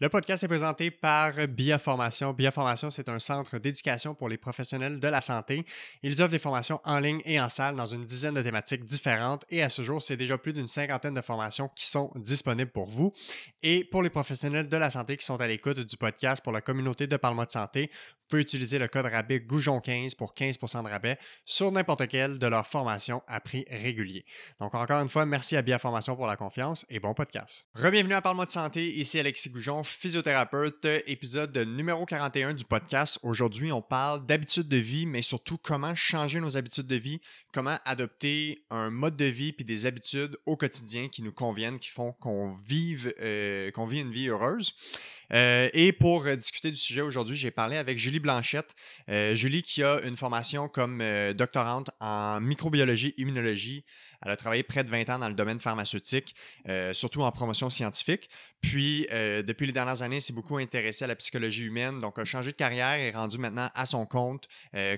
Le podcast est présenté par Biaformation. Biaformation, c'est un centre d'éducation pour les professionnels de la santé. Ils offrent des formations en ligne et en salle dans une dizaine de thématiques différentes et à ce jour, c'est déjà plus d'une cinquantaine de formations qui sont disponibles pour vous. Et pour les professionnels de la santé qui sont à l'écoute du podcast pour la communauté de Parlement de santé, vous pouvez utiliser le code rabais Goujon15 pour 15% de rabais sur n'importe quelle de leurs formations à prix régulier. Donc encore une fois, merci à Biaformation pour la confiance et bon podcast. Rebienvenue à Parle-moi de santé, ici Alexis Goujon, physiothérapeute, épisode numéro 41 du podcast. Aujourd'hui, on parle d'habitudes de vie, mais surtout comment changer nos habitudes de vie, comment adopter un mode de vie puis des habitudes au quotidien qui nous conviennent, qui font qu'on vive, euh, qu'on vit une vie heureuse. Euh, et pour euh, discuter du sujet aujourd'hui, j'ai parlé avec Julie Blanchette. Euh, Julie qui a une formation comme doctorante en microbiologie, immunologie. Elle a travaillé près de 20 ans dans le domaine pharmaceutique, surtout en promotion scientifique. Puis, depuis les dernières années, s'est beaucoup intéressée à la psychologie humaine. Donc, a changé de carrière et est rendue maintenant à son compte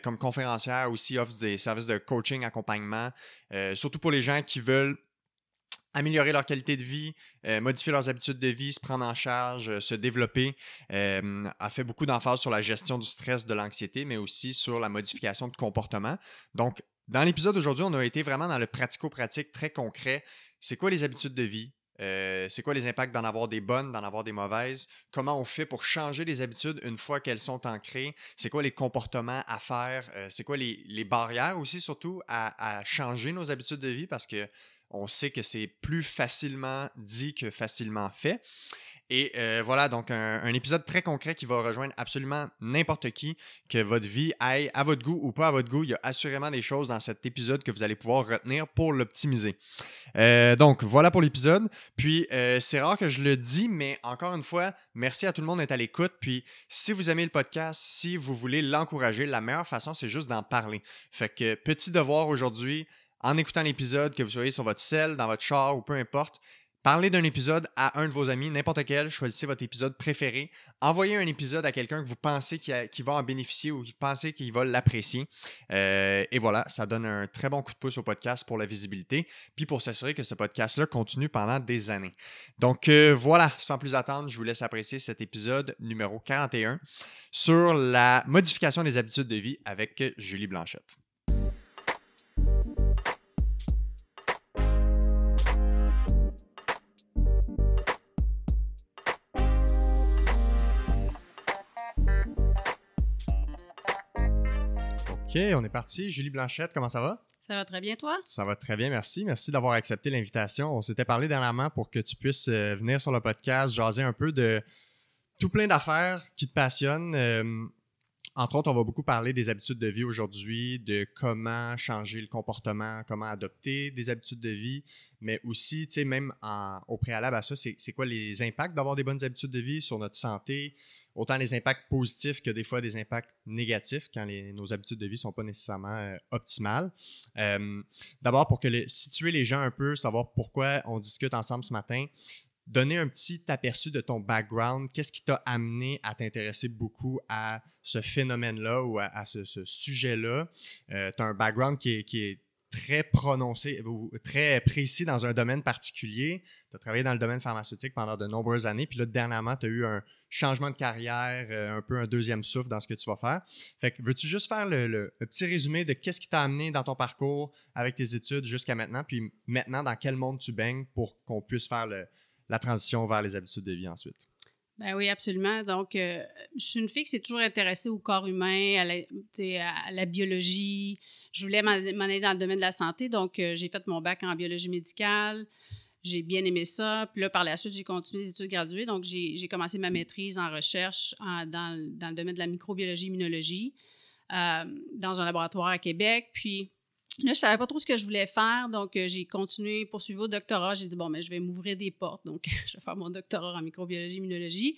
comme conférencière. Aussi offre des services de coaching, accompagnement, surtout pour les gens qui veulent améliorer leur qualité de vie, euh, modifier leurs habitudes de vie, se prendre en charge, euh, se développer, euh, a fait beaucoup d'emphase sur la gestion du stress, de l'anxiété, mais aussi sur la modification de comportement. Donc, dans l'épisode d'aujourd'hui, on a été vraiment dans le pratico-pratique très concret. C'est quoi les habitudes de vie? c'est quoi les impacts d'en avoir des bonnes, d'en avoir des mauvaises? Comment on fait pour changer les habitudes une fois qu'elles sont ancrées? C'est quoi les comportements à faire? c'est quoi les, barrières aussi, surtout, à, changer nos habitudes de vie? Parce que on sait que c'est plus facilement dit que facilement fait. Et euh, voilà, donc un, épisode très concret qui va rejoindre absolument n'importe qui, que votre vie aille à votre goût ou pas à votre goût. Il y a assurément des choses dans cet épisode que vous allez pouvoir retenir pour l'optimiser. Euh, donc voilà pour l'épisode. Puis euh, c'est rare que je le dis, mais encore une fois, merci à tout le monde d'être à l'écoute. Puis si vous aimez le podcast, si vous voulez l'encourager, la meilleure façon, c'est juste d'en parler. Fait que petit devoir aujourd'hui, en écoutant l'épisode, que vous soyez sur votre selle, dans votre char ou peu importe, Parlez d'un épisode à un de vos amis, n'importe quel, choisissez votre épisode préféré. Envoyez un épisode à quelqu'un que vous pensez qui, va en bénéficier ou qui pensez qu'il va l'apprécier. Euh, et voilà, ça donne un très bon coup de pouce au podcast pour la visibilité, puis pour s'assurer que ce podcast-là continue pendant des années. Donc euh, voilà, sans plus attendre, je vous laisse apprécier cet épisode numéro 41 sur la modification des habitudes de vie avec Julie Blanchette. OK, on est parti. Julie Blanchette, comment ça va? Ça va très bien, toi? Ça va très bien, merci. Merci d'avoir accepté l'invitation. On s'était parlé dernièrement pour que tu puisses euh, venir sur le podcast, jaser un peu de tout plein d'affaires qui te passionnent. Euh, entre autres, on va beaucoup parler des habitudes de vie aujourd'hui, de comment changer le comportement, comment adopter des habitudes de vie, mais aussi, tu sais, même au préalable à ça, c'est quoi les impacts d'avoir des bonnes habitudes de vie sur notre santé, autant les impacts positifs que des fois des impacts négatifs quand nos habitudes de vie ne sont pas nécessairement euh, optimales. Euh, d'abord, pour que situer les gens un peu, savoir pourquoi on discute ensemble ce matin, donner un petit aperçu de ton background, qu'est-ce qui t'a amené à t'intéresser beaucoup à ce phénomène-là ou à, ce, sujet-là? Euh, tu as un background qui est très prononcé ou très précis dans un domaine particulier. Tu as travaillé dans le domaine pharmaceutique pendant de nombreuses années, puis là, dernièrement, tu as eu un changement de carrière, euh, un peu un deuxième souffle dans ce que tu vas faire. Fait que veux-tu juste faire le, petit résumé de qu'est-ce qui t'a amené dans ton parcours avec tes études jusqu'à maintenant, puis maintenant, dans quel monde tu baignes pour qu'on puisse faire la transition vers les habitudes de vie ensuite? Ben oui, absolument. Donc, euh, je suis une fille qui s'est toujours intéressée au corps humain, à la, biologie, je voulais m'en aller dans le domaine de la santé, donc euh, j'ai fait mon bac en biologie médicale. J'ai bien aimé ça. Puis là, par la suite, j'ai continué les études graduées. Donc, j'ai commencé ma maîtrise en recherche dans, le domaine de la microbiologie immunologie euh, dans un laboratoire à Québec. Puis là, je ne savais pas trop ce que je voulais faire. Donc, euh, j'ai continué, poursuivi au doctorat. J'ai dit, bon, mais je vais m'ouvrir des portes. Donc, je vais faire mon doctorat en microbiologie immunologie.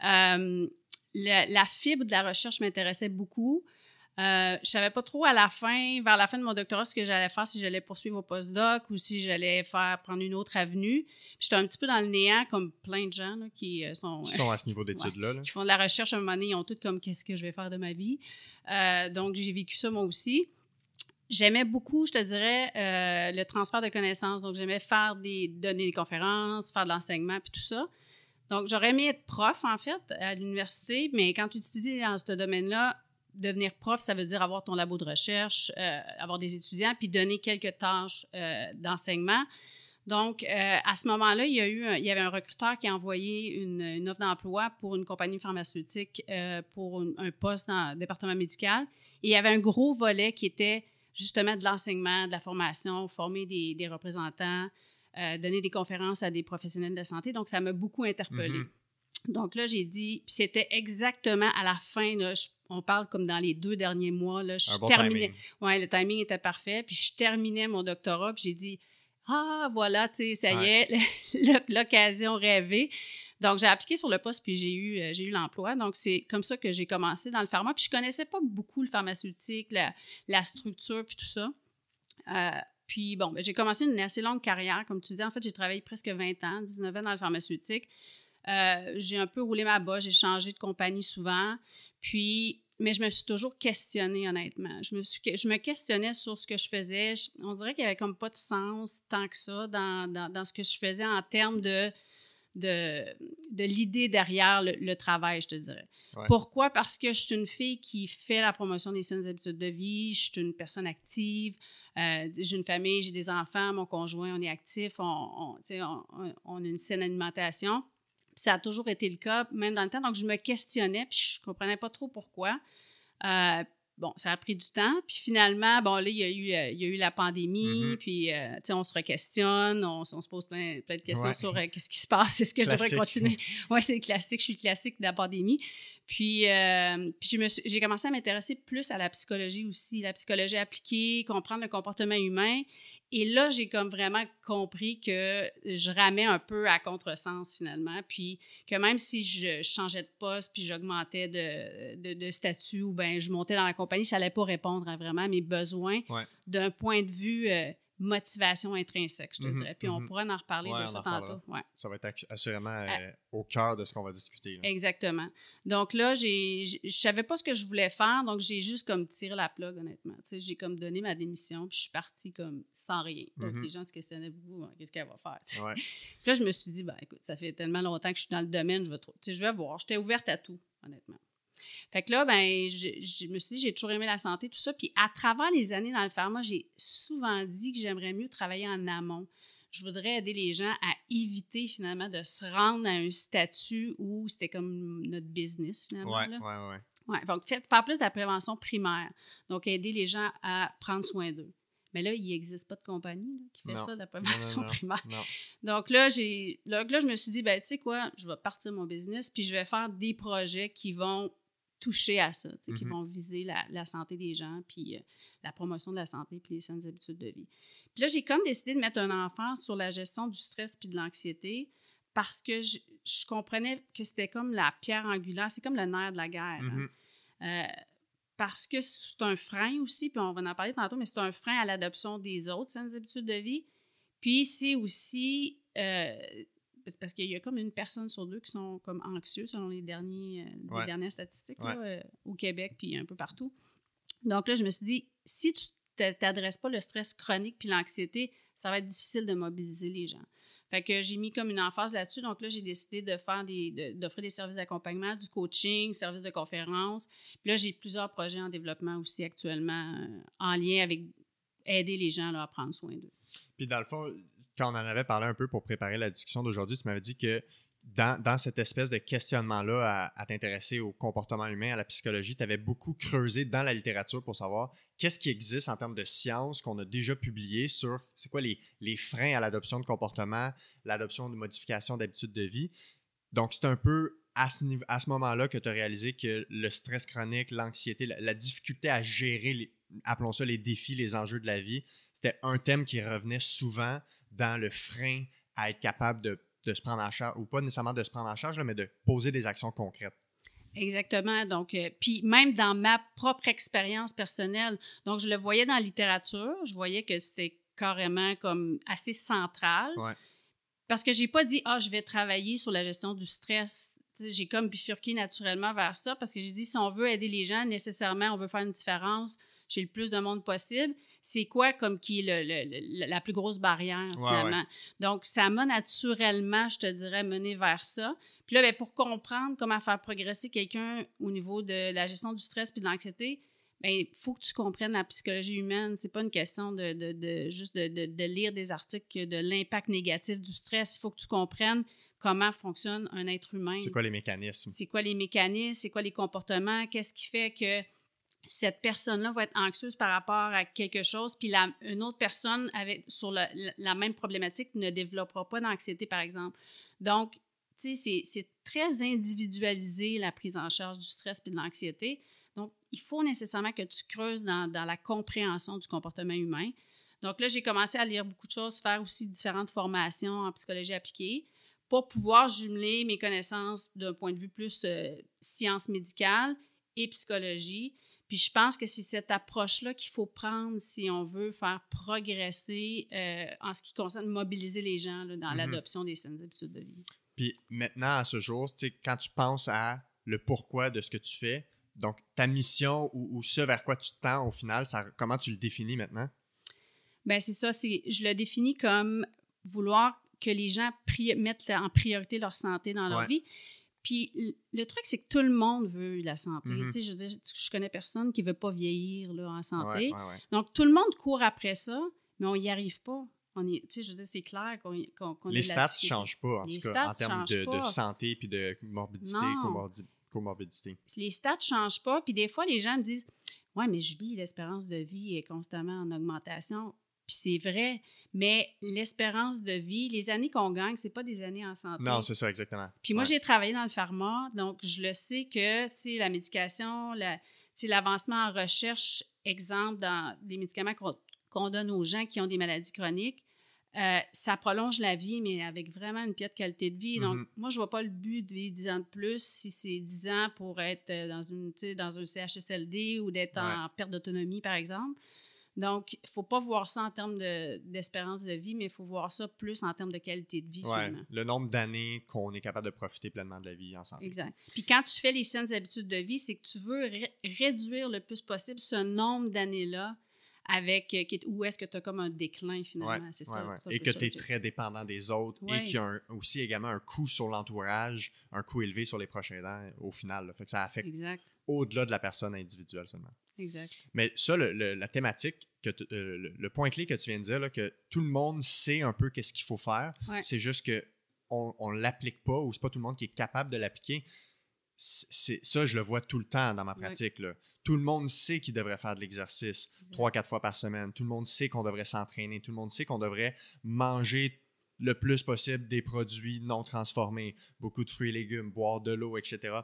la, fibre de la recherche m'intéressait beaucoup. Euh, je savais pas trop à la fin, vers la fin de mon doctorat, ce que j'allais faire, si j'allais poursuivre au postdoc ou si j'allais faire prendre une autre avenue. J'étais un petit peu dans le néant, comme plein de gens qui euh, sont... Qui sont à ce niveau d'études-là. Qui font de la recherche à un moment donné, ils ont tout comme qu'est-ce que je vais faire de ma vie? Euh, donc, j'ai vécu ça moi aussi. J'aimais beaucoup, je te dirais, le transfert de connaissances. Donc, j'aimais faire des, donner des conférences, faire de l'enseignement, puis tout ça. Donc, j'aurais aimé être prof, en fait, à l'université, mais quand tu étudies dans ce domaine-là, devenir prof, ça veut dire avoir ton labo de recherche, euh, avoir des étudiants, puis donner quelques tâches euh, d'enseignement. Donc, euh, à ce moment-là, il y, a eu il y avait un recruteur qui a envoyé une, offre d'emploi pour une compagnie pharmaceutique pour un, poste dans le département médical. Et il y avait un gros volet qui était justement de l'enseignement, de la formation, former des, représentants, donner des conférences à des professionnels de santé. Donc, ça m'a beaucoup interpellée. Mm-hmm. Donc là, j'ai dit, puis c'était exactement à la fin, on parle comme dans les deux derniers mois, là, je terminais. Ouais, le timing était parfait. Puis je terminais mon doctorat, puis j'ai dit, ah, voilà, tu sais, ça y est, l'occasion rêvée. Donc, j'ai appliqué sur le poste, puis j'ai eu, euh, j'ai eu l'emploi. Donc, c'est comme ça que j'ai commencé dans le pharma. Puis je connaissais pas beaucoup le pharmaceutique, la, structure, puis tout ça. Euh, puis bon, ben, j'ai commencé une assez longue carrière. Comme tu dis, en fait, j'ai travaillé presque 20 ans, 19 ans dans le pharmaceutique. Euh, j'ai un peu roulé ma bosse, j'ai changé de compagnie souvent. Puis, mais je me suis toujours questionnée, honnêtement. Je me, suis, je me questionnais sur ce que je faisais. on dirait qu'il n'y avait comme pas de sens tant que ça dans, dans, ce que je faisais en termes de, de, de l'idée derrière le, travail, je te dirais. Pourquoi? Parce que je suis une fille qui fait la promotion des saines habitudes de vie, je suis une personne active, euh, j'ai une famille, j'ai des enfants, mon conjoint, on est actif, on, on, on, on a une saine alimentation ça a toujours été le cas, même dans le temps. Donc, je me questionnais, puis je ne comprenais pas trop pourquoi. Euh, bon, ça a pris du temps. Puis finalement, bon, là, il y a eu, euh, il y a eu la pandémie, mm-hmm. puis, euh, tu sais, on se re-questionne, on, se pose plein, plein de questions sur qu'est-ce qui se passe, est-ce que je devrais continuer? Oui, c'est le classique, je suis le classique de la pandémie. Puis, puis j'ai commencé à m'intéresser plus à la psychologie aussi, la psychologie appliquée, comprendre le comportement humain. Et là, j'ai comme vraiment compris que je ramais un peu à contresens finalement, puis que même si je changeais de poste, puis j'augmentais de, de, statut ou ben je montais dans la compagnie, ça n'allait pas répondre à vraiment mes besoins. D'un point de vue euh, motivation intrinsèque, je te mhm, dirais. Puis on mhm. pourra en reparler de ça tantôt. Ça va être assurément euh, au cœur de ce qu'on va discuter. Exactement. Donc là, je ne savais pas ce que je voulais faire, donc j'ai juste comme tiré la plug, honnêtement. J'ai comme donné ma démission, puis je suis partie comme sans rien. Donc mhm. les gens se questionnaient beaucoup, hein, qu'est-ce qu'elle va faire? Ouais. puis là, je me suis dit, ben, écoute, ça fait tellement longtemps que je suis dans le domaine, je vais, trop, je vais voir. J'étais ouverte à tout, honnêtement. Fait que là, ben, je, me suis dit, j'ai toujours aimé la santé, tout ça. Puis à travers les années dans le pharma, j'ai souvent dit que j'aimerais mieux travailler en amont. Je voudrais aider les gens à éviter finalement de se rendre à un statut où c'était comme notre business finalement. Oui, oui, oui. Ouais, donc, faire plus de la prévention primaire. Donc, aider les gens à prendre soin d'eux. Mais là, il n'existe pas de compagnie qui fait ça, de la prévention primaire. Donc là, j'ai, là, là, je me suis dit, ben, tu sais quoi, je vais partir mon business, puis je vais faire des projets qui vont toucher à ça, qui mm-hmm. vont viser la, santé des gens, puis euh, la promotion de la santé, puis les saines habitudes de vie. Puis là, j'ai comme décidé de mettre un enfant sur la gestion du stress puis de l'anxiété parce que je, comprenais que c'était comme la pierre angulaire, c'est comme le nerf de la guerre. Hein. Mm-hmm. Euh, parce que c'est un frein aussi, puis on va en parler tantôt, mais c'est un frein à l'adoption des autres saines habitudes de vie. Puis c'est aussi euh, parce qu'il y a comme une personne sur deux qui sont comme anxieux selon les, derniers, euh, dernières statistiques euh, au Québec puis un peu partout. Donc là, je me suis dit, si tu t'adresses pas le stress chronique puis l'anxiété, ça va être difficile de mobiliser les gens. Fait que j'ai mis comme une emphase là-dessus. Donc là, j'ai décidé de faire des, d'offrir des services d'accompagnement, du coaching, services de conférence. Puis là, j'ai plusieurs projets en développement aussi actuellement euh, en lien avec aider les gens à prendre soin d'eux. Puis dans le fond, quand on en avait parlé un peu pour préparer la discussion d'aujourd'hui, tu m'avais dit que dans, cette espèce de questionnement-là à, t'intéresser au comportement humain, à la psychologie, tu avais beaucoup creusé dans la littérature pour savoir qu'est-ce qui existe en termes de science qu'on a déjà publié sur c'est quoi les, freins à l'adoption de comportement, l'adoption de modifications d'habitudes de vie. Donc, c'est un peu à ce, à ce moment-là que tu as réalisé que le stress chronique, l'anxiété, la, difficulté à gérer, appelons ça les défis, les enjeux de la vie, c'était un thème qui revenait souvent dans le frein à être capable de, se prendre en charge, ou pas nécessairement de se prendre en charge, mais de poser des actions concrètes. Exactement. Donc, euh, puis même dans ma propre expérience personnelle, donc je le voyais dans la littérature, je voyais que c'était carrément comme assez central. Parce que j'ai pas dit, ah, je vais travailler sur la gestion du stress. J'ai comme bifurqué naturellement vers ça parce que j'ai dit, si on veut aider les gens, nécessairement, on veut faire une différence chez le plus de monde possible c'est quoi comme qui est la plus grosse barrière, finalement? Donc, ça m'a naturellement, je te dirais, mené vers ça. Puis là, ben, pour comprendre comment faire progresser quelqu'un au niveau de la gestion du stress puis de l'anxiété, il ben, faut que tu comprennes la psychologie humaine. C'est pas une question de, de, juste de, lire des articles de l'impact négatif du stress. Il faut que tu comprennes comment fonctionne un être humain. C'est quoi les mécanismes? C'est quoi les mécanismes? C'est quoi les comportements? Qu'est-ce qui fait que cette personne-là va être anxieuse par rapport à quelque chose, puis la, une autre personne avec, sur la, même problématique ne développera pas d'anxiété, par exemple. Donc, tu sais, c'est très individualisé la prise en charge du stress et de l'anxiété. Donc, il faut nécessairement que tu creuses dans, dans la compréhension du comportement humain. Donc là, j'ai commencé à lire beaucoup de choses, faire aussi différentes formations en psychologie appliquée pour pouvoir jumeler mes connaissances d'un point de vue plus euh, science médicale et psychologie. Puis je pense que c'est cette approche-là qu'il faut prendre si on veut faire progresser euh, en ce qui concerne mobiliser les gens dans mm-hmm. l'adoption des saines habitudes de vie. Puis maintenant, à ce jour, quand tu penses à le pourquoi de ce que tu fais, donc ta mission ou, ce vers quoi tu tends au final, ça, comment tu le définis maintenant? Bien, c'est ça. Je le définis comme vouloir que les gens mettent en priorité leur santé dans leur vie. Puis le truc, c'est que tout le monde veut la santé. Mm-hmm. Je veux je connais personne qui ne veut pas vieillir là, en santé. Donc, tout le monde court après ça, mais on n'y arrive pas. On est, je veux dire, c'est clair qu'on qu Les stats ne changent pas, en tout cas, en termes de, santé puis de morbidité, comorbidité. Les stats ne changent pas. Puis des fois, les gens me disent Ouais, mais je vis l'espérance de vie est constamment en augmentation. Puis c'est vrai, mais l'espérance de vie, les années qu'on gagne, c'est pas des années en santé. Non, c'est ça, exactement. Puis moi, j'ai travaillé dans le pharma, donc je le sais que, tu sais, la médication, l'avancement en recherche, exemple, dans les médicaments qu'on donne aux gens qui ont des maladies chroniques, euh, ça prolonge la vie, mais avec vraiment une piètre qualité de vie. Donc, mm-hmm. moi, je vois pas le but de vivre 10 ans de plus si c'est 10 ans pour être euh, dans, une, dans un CHSLD ou d'être en perte d'autonomie, par exemple. Donc, il ne faut pas voir ça en termes d'espérance de, vie, mais il faut voir ça plus en termes de qualité de vie. Ouais, le nombre d'années qu'on est capable de profiter pleinement de la vie en santé. Exact. Puis quand tu fais les saines habitudes de vie, c'est que tu veux réduire le plus possible ce nombre d'années-là avec euh, où est-ce que tu as comme un déclin finalement. c'est ça, Et que tu es très dépendant des autres et qu'il y a aussi également un coût sur l'entourage, un coût élevé sur les prochains ans au final. Fait que ça affecte au-delà de la personne individuelle seulement. Exact. Mais ça, la thématique, que euh, le, point clé que tu viens de dire, là, que tout le monde sait un peu qu'est-ce qu'il faut faire, c'est juste que on ne l'applique pas ou c'est pas tout le monde qui est capable de l'appliquer. Ça, je le vois tout le temps dans ma pratique. Là. Tout le monde sait qu'il devrait faire de l'exercice trois, quatre fois par semaine. Tout le monde sait qu'on devrait s'entraîner. Tout le monde sait qu'on devrait manger le plus possible des produits non transformés, beaucoup de fruits et légumes, boire de l'eau, etc.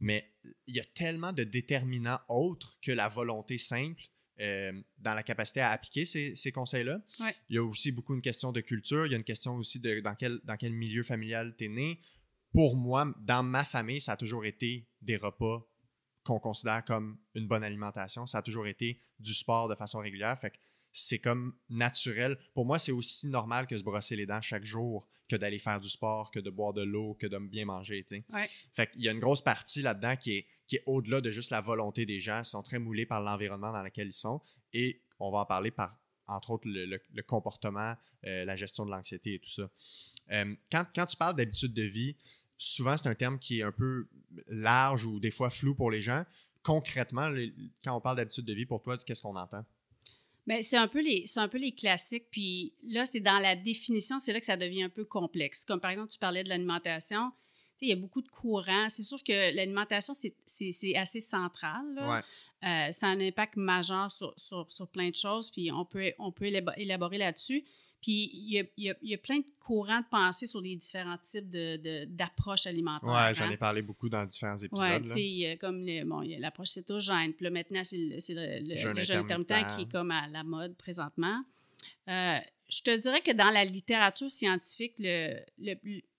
Mais il y a tellement de déterminants autres que la volonté simple euh, dans la capacité à appliquer ces, conseils-là. Il y a aussi beaucoup une question de culture, il y a une question aussi de dans quel, dans quel milieu familial tu es né. Pour moi, dans ma famille, ça a toujours été des repas qu'on considère comme une bonne alimentation. Ça a toujours été du sport de façon régulière. Fait que c'est comme naturel. Pour moi, c'est aussi normal que se brosser les dents chaque jour que d'aller faire du sport, que de boire de l'eau, que de bien manger. Fait qu'il y a une grosse partie là-dedans qui est, qui est au-delà de juste la volonté des gens. Ils sont très moulés par l'environnement dans lequel ils sont. Et on va en parler par, entre autres, le, comportement, euh, la gestion de l'anxiété et tout ça. Euh, quand, quand, tu parles d'habitude de vie, souvent c'est un terme qui est un peu large ou des fois flou pour les gens. Concrètement, quand on parle d'habitude de vie, pour toi, qu'est-ce qu'on entend? Bien, c'est un peu les un peu les classiques puis là c'est dans la définition c'est là que ça devient un peu complexe. Comme par exemple tu parlais de l'alimentation. Il y a beaucoup de courants. C'est sûr que l'alimentation c'est assez central euh, ça a un impact majeur sur, sur, sur, plein de choses puis on peut on peut élaborer là-dessus puis il y a, plein de courants de pensée sur les différents types d'approches de, alimentaires. Oui, j'en hein. ai parlé beaucoup dans différents épisodes. Oui, tu sais, comme l'approche cétogène. Puis là, maintenant, c'est le, le, jeûne intermittent qui est comme à la mode présentement. Euh, je te dirais que dans la littérature scientifique, le,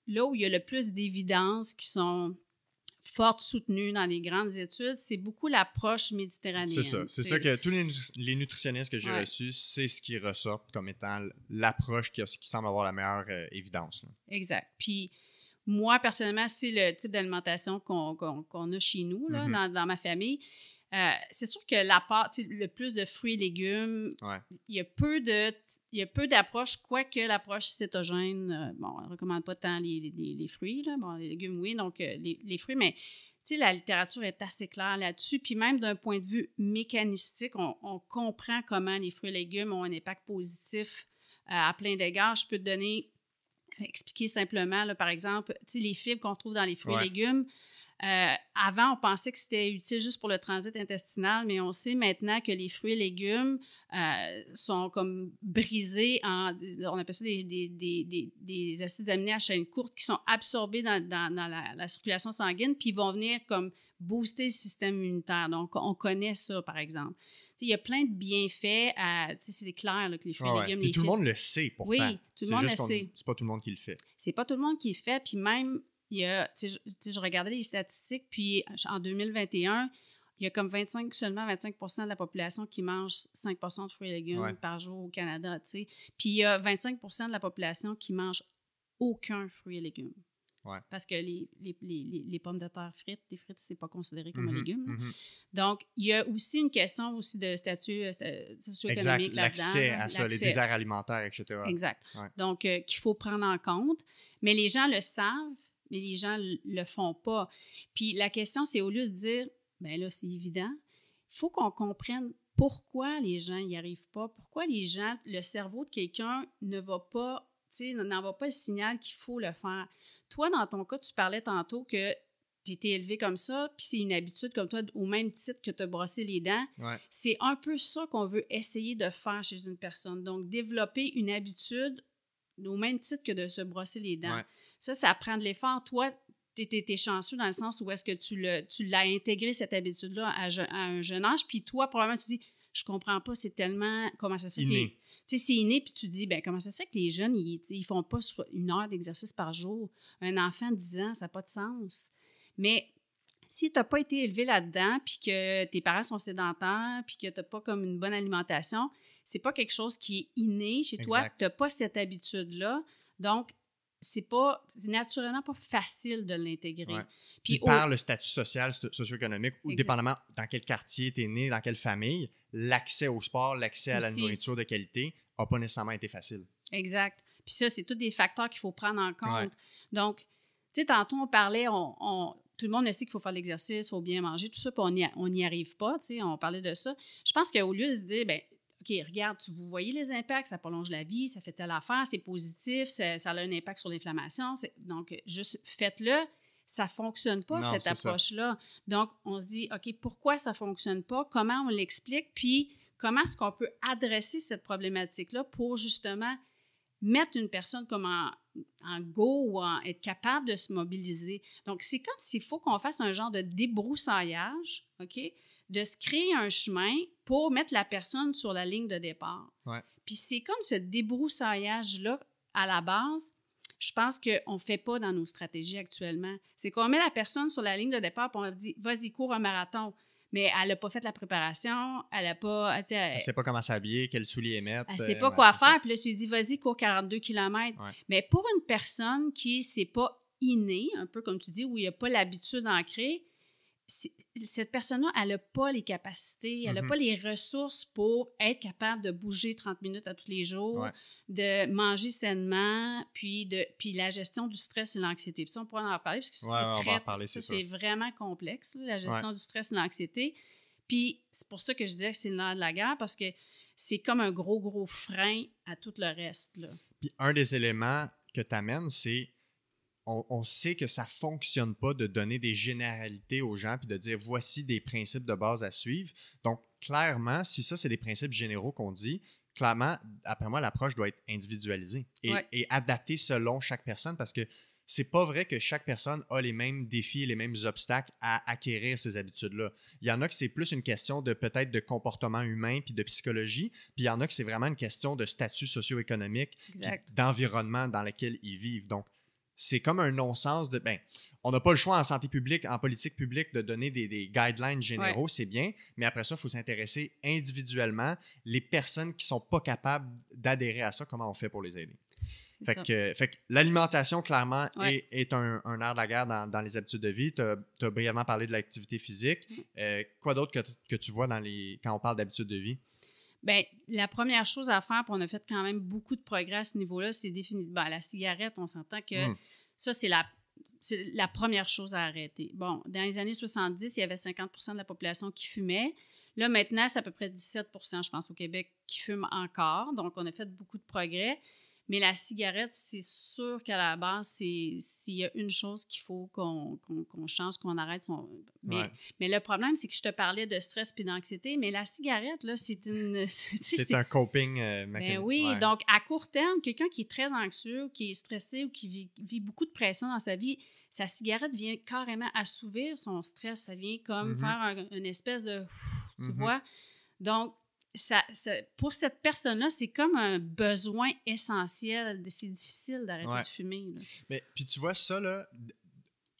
là où il y a le plus d'évidences qui sont forte soutenue dans les grandes études, c'est beaucoup l'approche méditerranéenne. C'est ça. C'est ça que tous les, nutritionnistes que j'ai reçus, c'est ce qui ressort comme étant l'approche qui, qui, semble avoir la meilleure euh, évidence. Exact. Puis moi, personnellement, c'est le type d'alimentation qu'on a chez nous, là, mm-hmm. dans, ma famille. Euh, c'est sûr que la part, le plus de fruits et légumes, il y a peu de, il y a peu d'approches, quoique l'approche cétogène, euh, bon, on ne recommande pas tant les, les, fruits, là. bon, les légumes, oui, donc euh, les, les, fruits, mais la littérature est assez claire là-dessus. Puis même d'un point de vue mécanistique, on, on, comprend comment les fruits et légumes ont un impact positif à plein d'égards. Je peux te donner, expliquer simplement, là, par exemple, les fibres qu'on trouve dans les fruits et légumes. Euh, avant, on pensait que c'était utile juste pour le transit intestinal, mais on sait maintenant que les fruits et légumes euh, sont comme brisés en, on appelle ça des, des, des, des, acides aminés à chaîne courte qui sont absorbés dans, dans, la, circulation sanguine, puis ils vont venir comme booster le système immunitaire. Donc, on connaît ça, par exemple. il y a plein de bienfaits. C'est clair que les fruits et légumes. Et tout le monde le sait, pourtant. Oui, tout le monde le sait. C'est pas tout le monde qui le fait. C'est pas tout le monde qui le fait. Puis même il y a, je, je, regardais les statistiques, puis en 2021, il y a comme 25, seulement 25 de la population qui mange 5 de fruits et légumes par jour au Canada, Puis il y a 25% de la population qui mange aucun fruit et légumes. Parce que les, les, les, les, pommes de terre frites, les frites, c'est pas considéré comme un mm-hmm, légume. Mm-hmm. Donc, il y a aussi une question aussi de statut euh, socio-économique là-dedans. L'accès à ça, les déserts alimentaires, etc. Exact. Donc, euh, qu'il faut prendre en compte. Mais les gens le savent, mais les gens le font pas. Puis la question, c'est au lieu de dire, ben là, c'est évident, il faut qu'on comprenne pourquoi les gens n'y arrivent pas, pourquoi les gens, le cerveau de quelqu'un ne va pas, tu sais, n'envoie pas le signal qu'il faut le faire. Toi, dans ton cas, tu parlais tantôt que tu étais élevé comme ça, puis c'est une habitude comme toi, au même titre que te brosser les dents. C'est un peu ça qu'on veut essayer de faire chez une personne. Donc, développer une habitude au même titre que de se brosser les dents. Ça, ça prend de l'effort. Toi, tu étais chanceux dans le sens où est-ce que tu l'as intégré, cette habitude-là, à, un jeune âge. Puis toi, probablement, tu dis, je comprends pas, c'est tellement. Comment ça se fait? Tu sais, c'est inné, puis tu dis, ben comment ça se fait que les jeunes, ils, ils font pas une heure d'exercice par jour? Un enfant de 10 ans, ça n'a pas de sens. Mais si tu n'as pas été élevé là-dedans, puis que tes parents sont sédentaires, puis que tu n'as pas comme une bonne alimentation, c'est pas quelque chose qui est inné chez toi. Tu n'as pas cette habitude-là. Donc, c'est pas c'est naturellement pas facile de l'intégrer. Puis, par le statut social, socio-économique, ou dépendamment dans quel quartier tu es né, dans quelle famille, l'accès au sport, l'accès à la nourriture de qualité n'a pas nécessairement été facile. Exact. Puis ça, c'est tous des facteurs qu'il faut prendre en compte. Donc, tu sais, tantôt, on parlait, on, tout le monde sait qu'il faut faire l'exercice, il faut bien manger, tout ça, puis on n'y arrive pas, tu sais, on parlait de ça. Je pense qu'au lieu de se dire, ben OK, regarde, vous voyez les impacts, ça prolonge la vie, ça fait telle affaire, c'est positif, ça, a un impact sur l'inflammation. Donc, juste faites-le. Ça ne fonctionne pas, cette approche-là. Donc, on se dit, OK, pourquoi ça ne fonctionne pas? Comment on l'explique? Puis, comment est-ce qu'on peut adresser cette problématique-là pour justement mettre une personne comme en, en go ou en être capable de se mobiliser? Donc, c'est comme s'il faut qu'on fasse un genre de débroussaillage, OK? De se créer un chemin pour mettre la personne sur la ligne de départ. Puis c'est comme ce débroussaillage-là, à la base, je pense qu'on ne fait pas dans nos stratégies actuellement. C'est qu'on met la personne sur la ligne de départ et on dit vas-y, cours un marathon. Mais elle n'a pas fait la préparation, elle n'a pas. Elle ne sait pas comment s'habiller, quels souliers mettre. Elle ne sait pas euh, quoi faire. Puis là, je lui dis vas-y, cours 42 km. Mais pour une personne qui, c'est pas inné, un peu comme tu dis, où il n'y a pas l'habitude d'ancrer, cette personne-là, elle n'a pas les capacités, elle n'a mm-hmm. pas les ressources pour être capable de bouger 30 minutes à tous les jours, de manger sainement, puis, de, puis la gestion du stress et l'anxiété. Puis on pourra en parler parce que c'est vraiment complexe, la gestion du stress et l'anxiété. Puis c'est pour ça que je disais que c'est le nerf de la guerre parce que c'est comme un gros, gros frein à tout le reste. Là. Puis un des éléments que tu amènes, c'est on, sait que ça fonctionne pas de donner des généralités aux gens puis de dire voici des principes de base à suivre. Donc, clairement, si ça, c'est des principes généraux qu'on dit, clairement, après moi, l'approche doit être individualisée et, adaptée selon chaque personne parce que c'est pas vrai que chaque personne a les mêmes défis et les mêmes obstacles à acquérir ces habitudes-là. Il y en a que c'est plus une question de peut-être de comportement humain puis de psychologie, puis il y en a que c'est vraiment une question de statut socio-économique, d'environnement dans lequel ils vivent. Donc, c'est comme un non-sens de ben on n'a pas le choix en santé publique, en politique publique de donner des, guidelines généraux, c'est bien, mais après ça, il faut s'intéresser individuellement les personnes qui sont pas capables d'adhérer à ça, comment on fait pour les aider. Fait que, fait que l'alimentation, clairement, est, est, un, un air de la guerre dans, dans les habitudes de vie. Tu as, brièvement parlé de l'activité physique. Euh, quoi d'autre que, que, tu vois dans les, quand on parle d'habitudes de vie? Bien, la première chose à faire, puis on a fait quand même beaucoup de progrès à ce niveau-là, c'est définir. Ben, la cigarette, on s'entend que hmm. ça, c'est la, la première chose à arrêter. Bon, dans les années 70, il y avait 50% de la population qui fumait. Là, maintenant, c'est à peu près 17% je pense, au Québec qui fument encore. Donc, on a fait beaucoup de progrès. Mais la cigarette, c'est sûr qu'à la base, c'est s'il y a une chose qu'il faut qu'on change, qu'on arrête. Son... Mais, mais, le problème, c'est que je te parlais de stress et d'anxiété, mais la cigarette, là, c'est une. c'est un coping euh, ben oui, donc à court terme, quelqu'un qui est très anxieux, qui est stressé ou qui vit, beaucoup de pression dans sa vie, sa cigarette vient carrément assouvir son stress. Ça vient comme mm-hmm. faire une espèce de. Tu mm-hmm. vois? Donc, ça, pour cette personne-là, c'est comme un besoin essentiel. C'est difficile d'arrêter de fumer. Mais puis tu vois ça, là,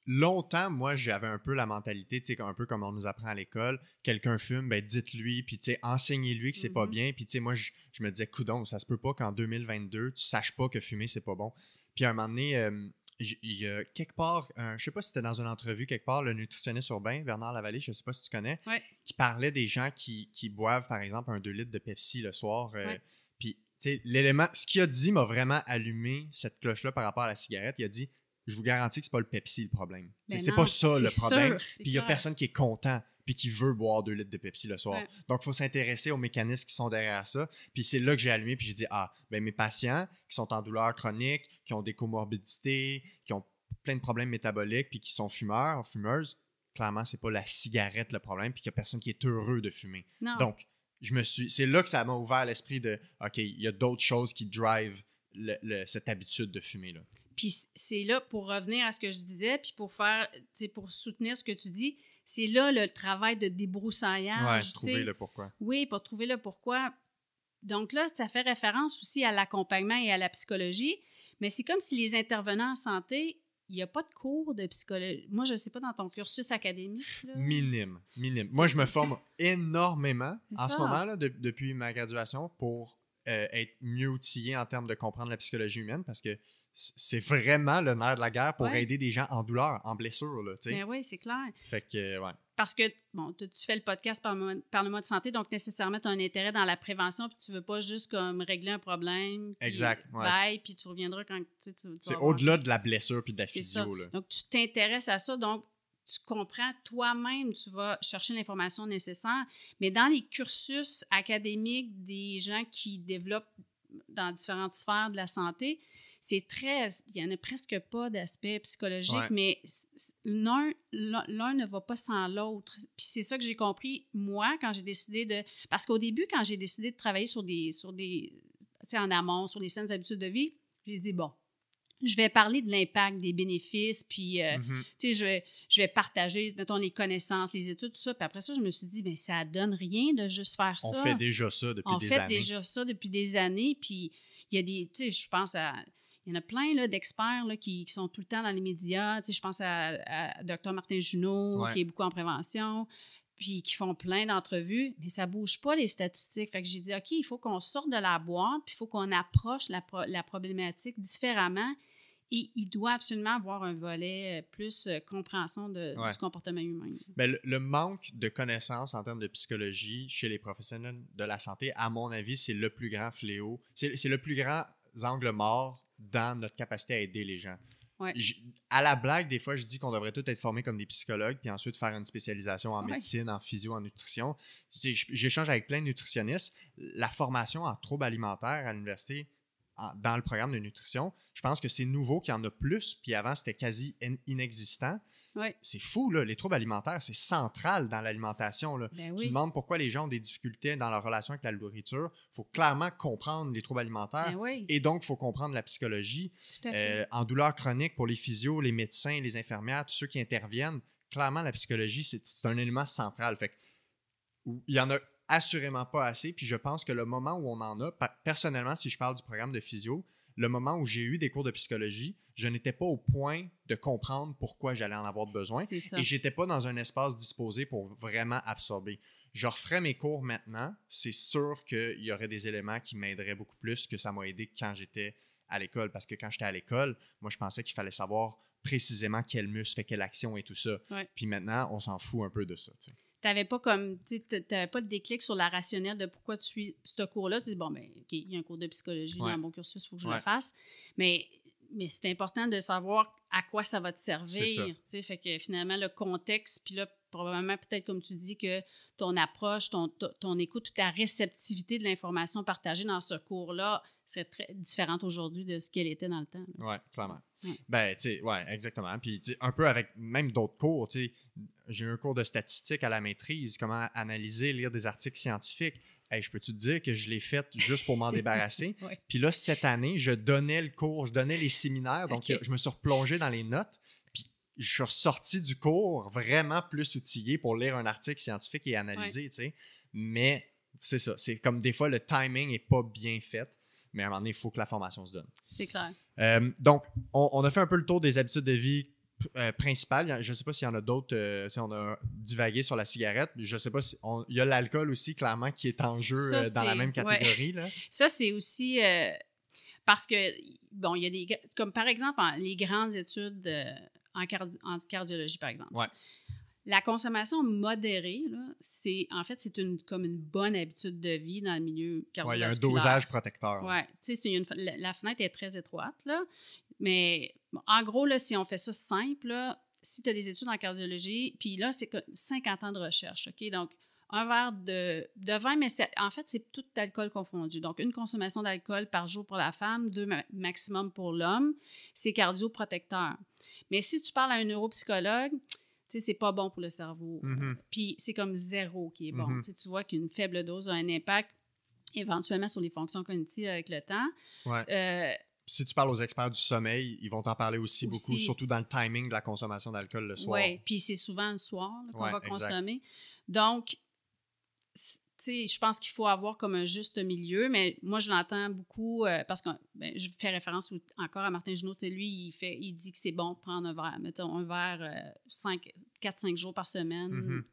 longtemps, moi, j'avais un peu la mentalité, tu sais, un peu comme on nous apprend à l'école, quelqu'un fume, ben dites-lui, puis tu sais, enseignez-lui que c'est pas mm-hmm. bien. Puis tu sais, moi, je, me disais, coudon, ça se peut pas qu'en 2022, tu saches pas que fumer, c'est pas bon. Puis à un moment donné, euh, il y a quelque part, je je sais pas si c'était dans une entrevue quelque part, le nutritionniste urbain, Bernard Lavallée, je ne sais pas si tu connais, qui parlait des gens qui, boivent, par exemple, un 2 litres de Pepsi le soir. Euh, puis, tu sais, l'élément, ce qu'il a dit m'a vraiment allumé cette cloche-là par rapport à la cigarette. Il a dit Je vous garantis que c'est pas le Pepsi le problème. Ben c'est pas ça le problème. Puis, il y a personne qui est content puis qui veut boire 2 litres de Pepsi le soir. Donc, il faut s'intéresser aux mécanismes qui sont derrière ça. Puis c'est là que j'ai allumé, puis j'ai dit, ah, ben mes patients qui sont en douleur chronique, qui ont des comorbidités, qui ont plein de problèmes métaboliques, puis qui sont fumeurs, fumeuses, clairement, c'est pas la cigarette le problème, puis qu'il y a personne qui est heureux de fumer. Donc, je me suis, c'est là que ça m'a ouvert l'esprit de, OK, il y a d'autres choses qui drivent cette habitude de fumer. Là. Puis c'est là, pour revenir à ce que je disais, puis pour faire, pour soutenir ce que tu dis, c'est là le travail de débroussaillage. Oui, trouver le pourquoi. Oui, pour trouver le pourquoi. Donc là, ça fait référence aussi à l'accompagnement et à la psychologie, mais c'est comme si les intervenants en santé, il n'y a pas de cours de psychologie. Moi, je ne sais pas dans ton cursus académique. Minime, minime. Moi, je me forme énormément en ce moment, là, depuis ma graduation, pour euh, être mieux outillé en termes de comprendre la psychologie humaine, parce que c'est vraiment le nerf de la guerre pour aider des gens en douleur, en blessure. Là, ben oui, c'est clair. Fait que, ouais. Parce que, bon, tu, fais le podcast par, par le mois de santé, donc nécessairement, tu as un intérêt dans la prévention, puis tu veux pas juste comme régler un problème. Puis exact. Bye, puis tu reviendras quand tu, tu, C'est au-delà de la blessure puis de la physio. Là. Donc, tu t'intéresses à ça, donc tu comprends toi-même, tu vas chercher l'information nécessaire. Mais dans les cursus académiques des gens qui développent dans différentes sphères de la santé, c'est très. Il n'y en a presque pas d'aspect psychologique, mais l'un, l'un ne va pas sans l'autre. Puis c'est ça que j'ai compris, moi, quand j'ai décidé de. Parce qu'au début, quand j'ai décidé de travailler sur des. Sur des tu sais, en amont, sur les saines habitudes de vie, j'ai dit, bon, je vais parler de l'impact, des bénéfices, puis, euh, mm-hmm. tu sais, je vais, je vais partager, mettons, les connaissances, les études, tout ça. Puis après ça, je me suis dit, bien, ça donne rien de juste faire ça. On fait déjà ça depuis des années. On fait déjà ça depuis des années, puis il y a des, tu sais, je pense à il y en a plein d'experts qui, qui, sont tout le temps dans les médias. Tu sais, je pense à, à Dr. Martin Junot, qui est beaucoup en prévention, puis qui font plein d'entrevues, mais ça ne bouge pas les statistiques. Fait que j'ai dit, OK, il faut qu'on sorte de la boîte, puis il faut qu'on approche la, la, problématique différemment. Et il doit absolument avoir un volet euh, plus euh, compréhension de, du comportement humain. Bien, le, le, manque de connaissances en termes de psychologie chez les professionnels de la santé, à mon avis, c'est le plus grand fléau. C'est le plus grand angle mort dans notre capacité à aider les gens. à la blague, des fois, je dis qu'on devrait tous être formés comme des psychologues, puis ensuite faire une spécialisation en médecine, en physio, en nutrition. J'échange avec plein de nutritionnistes. La formation en troubles alimentaires à l'université, dans le programme de nutrition, je pense que c'est nouveau qu'il y en a plus, puis avant, c'était quasi inexistant. C'est fou, là. Les troubles alimentaires, c'est central dans l'alimentation. Ben tu demandes pourquoi les gens ont des difficultés dans leur relation avec la nourriture. Il faut clairement comprendre les troubles alimentaires. Ben et donc, il faut comprendre la psychologie. Euh, en douleur chronique, pour les physios, les médecins, les infirmières, tous ceux qui interviennent, clairement, la psychologie, c'est un élément central. Fait il y en a assurément pas assez. Puis je pense que le moment où on en a, personnellement, si je parle du programme de physio, le moment où j'ai eu des cours de psychologie, je n'étais pas au point de comprendre pourquoi j'allais en avoir besoin. Et j'étais pas dans un espace disposé pour vraiment absorber. Je referais mes cours maintenant. C'est sûr qu'il y aurait des éléments qui m'aideraient beaucoup plus que ça m'a aidé quand j'étais à l'école. Parce que quand j'étais à l'école, moi, je pensais qu'il fallait savoir précisément quel muscle fait quelle action et tout ça. Ouais. Puis maintenant, on s'en fout un peu de ça. N'avais pas comme, tu n'avais pas de déclic sur la rationnelle de pourquoi tu suis ce cours-là. Tu dis, bon, ben, OK, il y a un cours de psychologie Ouais. dans mon cursus, il faut que je Ouais. le fasse. Mais, mais c'est important de savoir à quoi ça va te servir. Fait que finalement, le contexte, puis là, probablement, peut-être comme tu dis, que ton approche, ton, ton, écoute, ta réceptivité de l'information partagée dans ce cours-là serait très différente aujourd'hui de ce qu'elle était dans le temps. Ouais, clairement. Ouais. Ben, tu sais, ouais, exactement. Puis, un peu avec même d'autres cours, tu sais, j'ai eu un cours de statistique à la maîtrise, comment analyser, lire des articles scientifiques. Hey, je peux-tu te dire que je l'ai fait juste pour m'en débarrasser? Ouais. Puis là, cette année, je donnais le cours, je donnais les séminaires, donc je me suis replongé dans les notes, je suis ressorti du cours vraiment plus outillé pour lire un article scientifique et analyser, tu sais. Mais c'est ça, c'est comme des fois le timing n'est pas bien fait, mais à un moment donné, il faut que la formation se donne. C'est clair. Euh, donc, on, on a fait un peu le tour des habitudes de vie euh, principales. Je ne sais pas s'il y en a d'autres. euh, on a divagué sur la cigarette. Je ne sais pas si. on- il y a l'alcool aussi, clairement, qui est en jeu Ça, euh, dans la même ouais. catégorie. Là. Ça, c'est aussi parce que, bon, il y a des. Comme par exemple, les grandes études en, cardi- en cardiologie, par exemple. Ouais. La consommation modérée, c'est en fait, c'est une, comme une bonne habitude de vie dans le milieu Ouais, il y a un cardiovasculaire. dosage protecteur. Ouais, tu sais, une- la, la fenêtre est très étroite, là. Mais bon, en gros, là, si on fait ça simple, là, si tu as des études en cardiologie, puis là, c'est que 50 ans de recherche, OK? Donc, un verre de, de vin, mais en fait, c'est tout d'alcool confondu. Donc, une consommation d'alcool par jour pour la femme, deux ma- maximum pour l'homme, c'est cardioprotecteur. Mais si tu parles à un neuropsychologue, tu sais, c'est pas bon pour le cerveau. Mhm. Puis c'est comme zéro qui est bon. Mhm. Tu sais, tu vois qu'une faible dose a un impact éventuellement sur les fonctions cognitives avec le temps. Ouais. Euh, Si tu parles aux experts du sommeil, ils vont t'en parler aussi, beaucoup, surtout dans le timing de la consommation d'alcool le soir. Oui, puis c'est souvent le soir qu'on Ouais, va exact. consommer. Donc, je pense qu'il faut avoir comme un juste milieu, mais moi, je l'entends beaucoup euh, parce que ben, je fais référence au- encore à Martin sais, lui, il, fait, il dit que c'est bon de prendre un verre, mettons, un verre 4-5 jours par semaine. Mhm.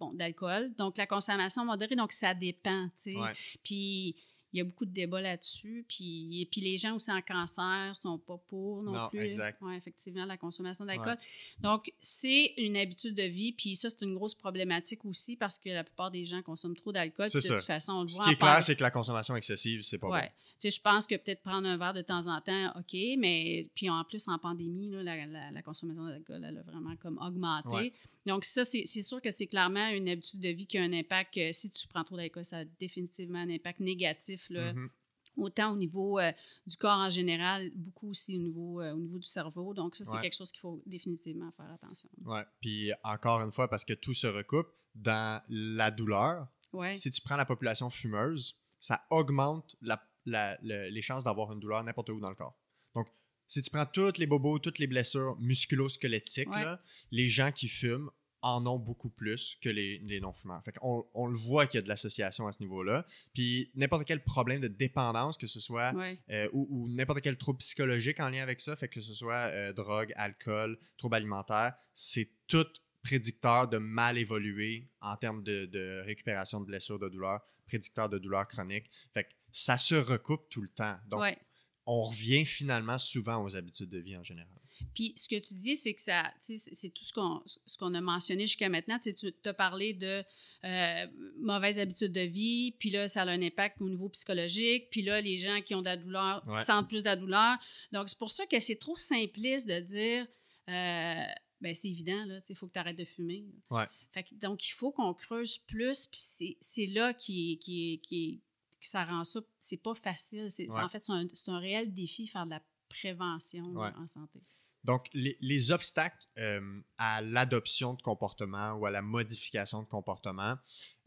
Bon, d'alcool. Donc, la consommation modérée, donc ça dépend, tu sais. Ouais. Puis, il y a beaucoup de débats là-dessus. Puis, et puis, les gens aussi en cancer sont pas pour non, Non, plus. exact. Oui, effectivement, la consommation d'alcool. Donc, c'est une habitude de vie. Puis, ça, c'est une grosse problématique aussi parce que la plupart des gens consomment trop d'alcool. De ça. toute façon, on le Ce voit qui en est clair, c'est que la consommation excessive, c'est pas Ouais. Tu sais, je pense que peut-être prendre un verre de temps en temps, OK, mais puis en plus, en pandémie, là, la, la- la consommation d'alcool, elle a vraiment comme augmenté. Ouais. Donc, ça, c'est sûr que c'est clairement une habitude de vie qui a un impact. euh, si tu prends trop d'alcool, ça a définitivement un impact négatif, Mhm. autant au niveau euh, du corps en général, beaucoup aussi au niveau, euh, au niveau du cerveau. Donc, ça, c'est Ouais. quelque chose qu'il faut définitivement faire attention. Ouais. Puis encore une fois, parce que tout se recoupe dans la douleur, Ouais. si tu prends la population fumeuse, ça augmente la- la- le- les chances d'avoir une douleur n'importe où dans le corps. Donc, si tu prends toutes les bobos, toutes les blessures musculo-squelettiques, Ouais. là, les gens qui fument en ont beaucoup plus que les, les non-fumeurs. Fait on, on le voit qu'il y a de l'association à ce niveau-là. Puis n'importe quel problème de dépendance, que ce soit Ouais. euh, ou, ou n'importe quel trouble psychologique en lien avec ça, fait que ce soit euh, drogue, alcool, trouble alimentaire, c'est tout prédicteur de mal évoluer en termes de, de récupération de blessures, de douleurs, prédicteur de douleurs chroniques. Fait que ça se recoupe tout le temps. Donc, ouais. on revient finalement souvent aux habitudes de vie en général. Puis ce que tu dis, c'est que ça, c'est tout ce qu'on ce qu'on a mentionné jusqu'à maintenant. Tu sais, tu as parlé de euh, mauvaises habitudes de vie, puis là, ça a un impact au niveau psychologique, puis là, les gens qui ont de la douleur Ouais. sentent plus de la douleur. Donc, c'est pour ça que c'est trop simpliste de dire, euh, ben c'est évident, là, il faut que tu arrêtes de fumer. Ouais. Fait que, donc, il faut qu'on creuse plus, puis c'est- c'est là qui, qui, qui, ça rend ça, c'est pas facile. Ouais. En fait, c'est un, réel défi faire de la prévention Ouais. en santé. Donc, les, les obstacles euh, à l'adoption de comportement ou à la modification de comportement,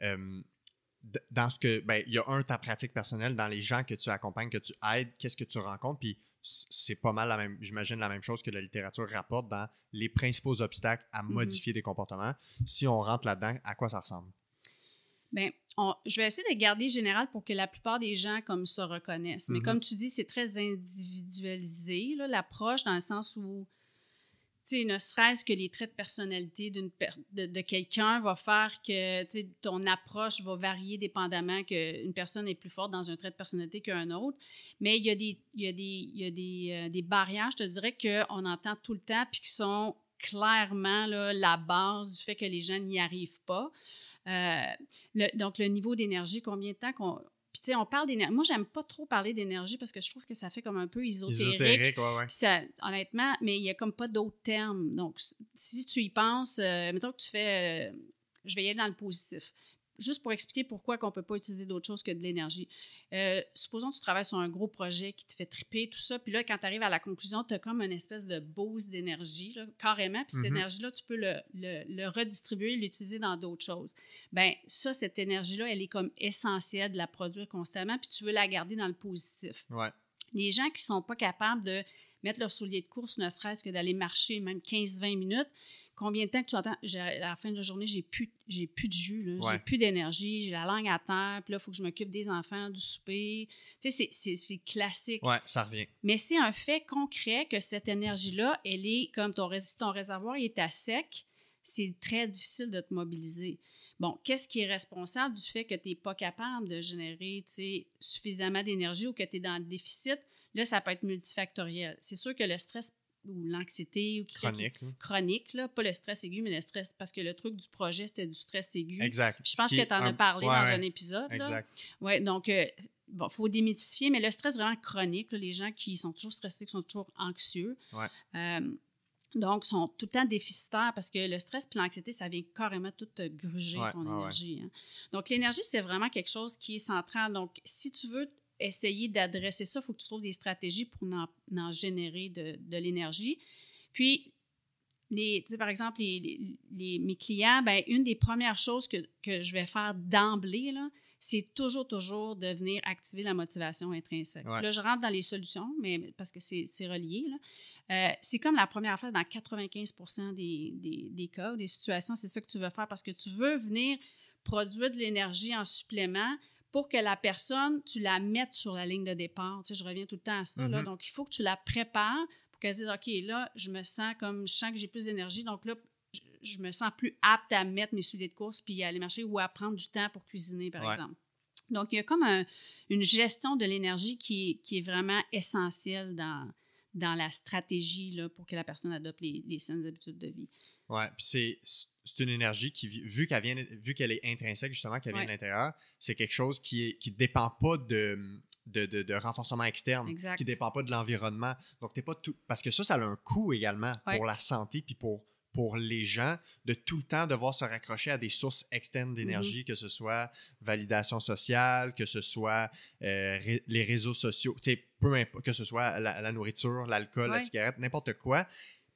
euh, dans ce que, ben, il y a un, ta pratique personnelle, dans les gens que tu accompagnes, que tu aides, qu'est-ce que tu rencontres, puis c'est pas mal la même, j'imagine, la même chose que la littérature rapporte dans les principaux obstacles à Mhm. modifier des comportements. Si on rentre là-dedans, à quoi ça ressemble? Bien, on- je vais essayer de garder général pour que la plupart des gens comme se reconnaissent. Mais Mhm. comme tu dis, c'est très individualisé, l'approche, dans le sens où, tu sais, ne serait-ce que les traits de personnalité d'une de, de quelqu'un va faire que ton approche va varier dépendamment qu'une personne est plus forte dans un trait de personnalité qu'un autre. Mais il y a des, il y a des, il y a des, euh, des barrières, je te dirais, qu'on entend tout le temps puis qui sont clairement là, la base du fait que les gens n'y arrivent pas. Euh, donc, le niveau d'énergie, combien de temps qu'on puis, tu sais, on parle d'énergie. Moi, j'aime pas trop parler d'énergie parce que je trouve que ça fait comme un peu ésotérique. Ésotérique, ouais, ouais. Ça, honnêtement, mais il y a comme pas d'autres termes. Donc, si tu y penses, euh, mettons que tu fais. Euh, je vais y aller dans le positif juste pour expliquer pourquoi on ne peut pas utiliser d'autre chose que de l'énergie. Euh, supposons que tu travailles sur un gros projet qui te fait triper, tout ça, puis là, quand tu arrives à la conclusion, tu as comme une espèce de boost d'énergie, carrément, puis cette mm-hmm. énergie-là, tu peux le, le, redistribuer, l'utiliser dans d'autres choses. Bien, ça, cette énergie-là, elle est comme essentielle de la produire constamment, puis tu veux la garder dans le positif. Ouais. Les gens qui ne sont pas capables de mettre leur soulier de course, ne serait-ce que d'aller marcher même 15-20 minutes, combien de temps que tu attends? À la fin de la journée, j'ai plus, j'ai plus de jus, j'ai plus d'énergie, j'ai la langue à terre, puis là, il faut que je m'occupe des enfants, du souper. Tu sais, c'est classique. Oui, ça revient. Mais c'est un fait concret que cette énergie-là, elle est comme ton, ton réservoir il est à sec, c'est très difficile de te mobiliser. Bon, qu'est-ce qui est responsable du fait que tu n'es pas capable de générer suffisamment d'énergie ou que tu es dans le déficit? Là, ça peut être multifactoriel. C'est sûr que le stress ou l'anxiété ou chronique, chronique là, pas le stress aigu, mais le stress parce que le truc du projet c'était du stress aigu. Exact. Je pense que tu en as parlé dans un épisode. Exact. Ouais, donc il euh, bon, faut démythifier, mais le stress vraiment chronique, les gens qui sont toujours stressés, qui sont toujours anxieux. Ouais. Euh, donc, sont tout le temps déficitaires parce que le stress et l'anxiété, ça vient carrément tout gruger ton énergie. Hein. Donc, l'énergie, c'est vraiment quelque chose qui est central. Donc, si tu veux essayer d'adresser ça. Il faut que tu trouves des stratégies pour en, générer de, l'énergie. Puis, les, par exemple, les, mes clients, ben, une des premières choses que, je vais faire d'emblée, c'est toujours, toujours de venir activer la motivation intrinsèque. Là, je rentre dans les solutions, mais parce que c'est relié. Euh, c'est comme la première fois dans 95 des, des, des, cas, des situations, c'est ça que tu veux faire parce que tu veux venir produire de l'énergie en supplément pour que la personne, tu la mettes sur la ligne de départ. Tu sais, je reviens tout le temps à ça. Mm-hmm. Donc, il faut que tu la prépares pour qu'elle se dise, OK, là, je me sens comme, je sens que j'ai plus d'énergie. Donc là, je, me sens plus apte à mettre mes souliers de course puis aller marcher ou à prendre du temps pour cuisiner, par exemple. Donc, il y a comme une gestion de l'énergie qui, qui, est vraiment essentielle dans, dans la stratégie là, pour que la personne adopte les, les saines habitudes de vie. Oui, puis c'est une énergie qui, vu qu'elle vient, vu qu'elle est intrinsèque, justement, qu'elle vient de l'intérieur, c'est quelque chose qui ne qui dépend pas de, de, de, renforcement externe, qui ne dépend pas de l'environnement. Donc, t'es pas tout. Parce que ça, ça a un coût également pour la santé puis pour, pour les gens de tout le temps devoir se raccrocher à des sources externes d'énergie, mm-hmm. que ce soit validation sociale, que ce soit euh, les réseaux sociaux, peu importe, que ce soit la, nourriture, l'alcool, la cigarette, n'importe quoi